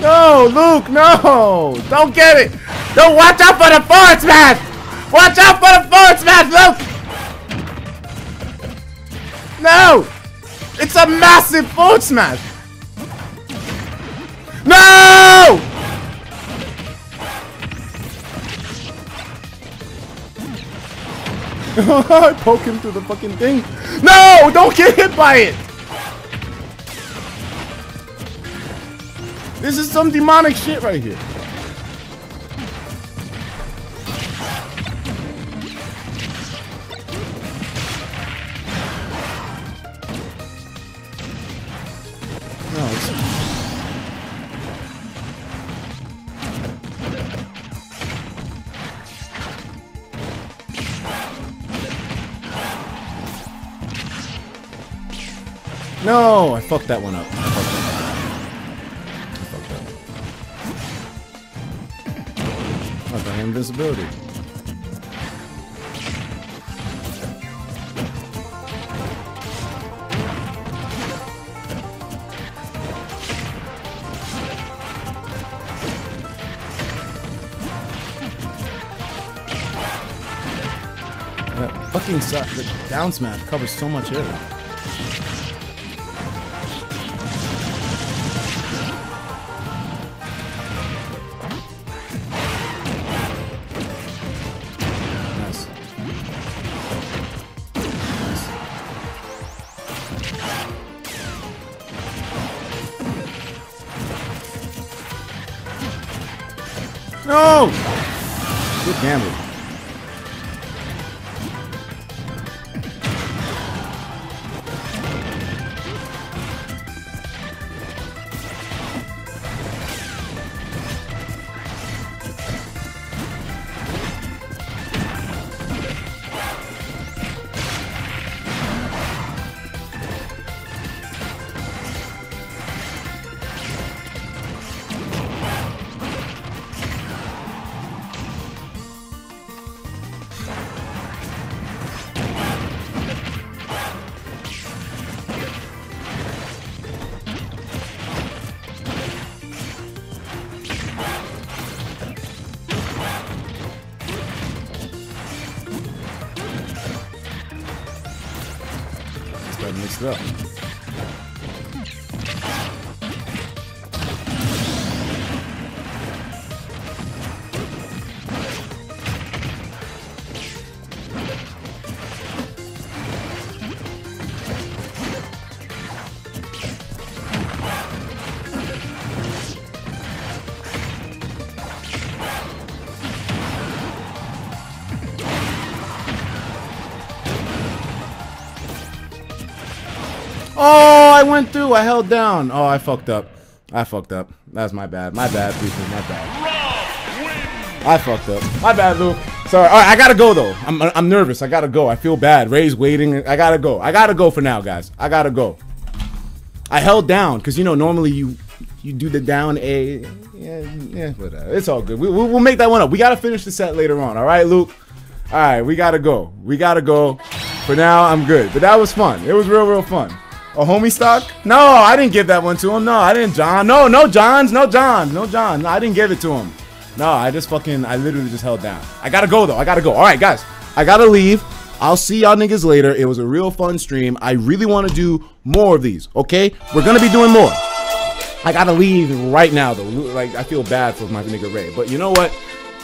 No, Luke, no. Don't get it. Don't watch out for the forward smash. Watch out for the forward smash, Luke. No. It's a massive forward smash. No. [LAUGHS] I poke him through the fucking thing. No, don't get hit by it. This is some demonic shit right here. No, I fucked that one up. I got invincibility. That fucking suck. The down smash covers so much area. Gotta mix up. Went through. I held down. Oh, I fucked up. I fucked up. That's my bad. My bad, people. My bad. I fucked up. My bad, Lou. Sorry. All right, I gotta go though. I'm I'm nervous. I gotta go. I feel bad. Ray's waiting. I gotta go. I gotta go for now, guys. I gotta go. I held down because you know normally you you do the down A. Yeah, yeah, whatever. It's all good. We, we, we'll make that one up. We gotta finish the set later on. All right, Luke. All right, we gotta go. We gotta go. For now, I'm good. But that was fun. It was real, real fun. A homie stock? No, I didn't give that one to him. No, I didn't. John. No, no Johns. No John. No John. No, I didn't give it to him. No, I just fucking. I literally just held down. I gotta go though. I gotta go. All right, guys. I gotta leave. I'll see y'all niggas later. It was a real fun stream. I really want to do more of these. Okay, we're gonna be doing more. I gotta leave right now though. Like I feel bad for my nigga Ray, but you know what?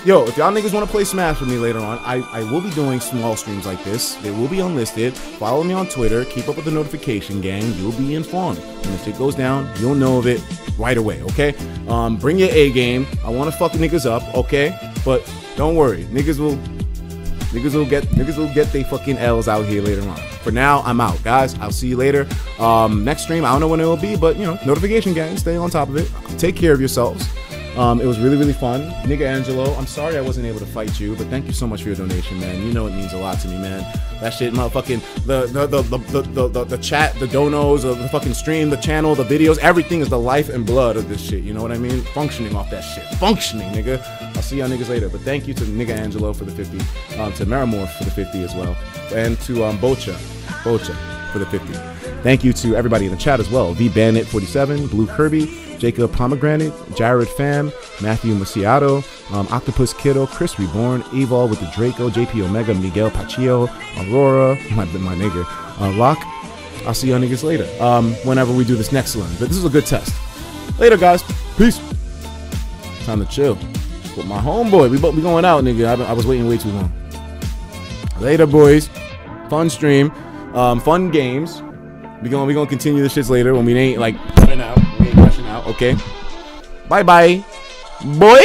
Yo, if y'all niggas want to play Smash with me later on, I, I will be doing small streams like this. They will be unlisted. Follow me on Twitter. Keep up with the notification gang. You'll be informed. And if it goes down, you'll know of it right away, okay? Um, bring your A game. I want to fuck the niggas up, okay? But don't worry. Niggas will Niggas will get niggas will get they fucking L's out here later on. For now, I'm out, guys. I'll see you later. Um, next stream, I don't know when it will be, but you know, notification gang, stay on top of it. Take care of yourselves. Um, it was really, really fun. Nigga Angelo, I'm sorry I wasn't able to fight you, but thank you so much for your donation, man. You know it means a lot to me, man. That shit, motherfucking the the the the the, the, the, chat, the donos, the fucking stream, the channel, the videos, everything is the life and blood of this shit. You know what I mean? Functioning off that shit. Functioning, nigga. I'll see y'all niggas later. But thank you to nigga Angelo for the 50, um, to Maramore for the 50 as well, and to um, Bocha, Bocha for the 50. Thank you to everybody in the chat as well. V Bandit 47, Blue Kirby, Jacob Pomegranate, Jared Pham, Matthew Maciato, um, Octopus Kiddo, Chris Reborn, Evol with the Draco, JP Omega, Miguel Pachillo, Aurora, my, my nigga, uh, Locke. I'll see y'all niggas later. Um, whenever we do this next one. But this is a good test. Later, guys. Peace. Time to chill. With my homeboy. We, both we going out, nigga. I, I was waiting way too long. Later, boys. Fun stream. Um, fun games. We gonna we gonna continue the shits later when we ain't like Okay. Bye bye, boy.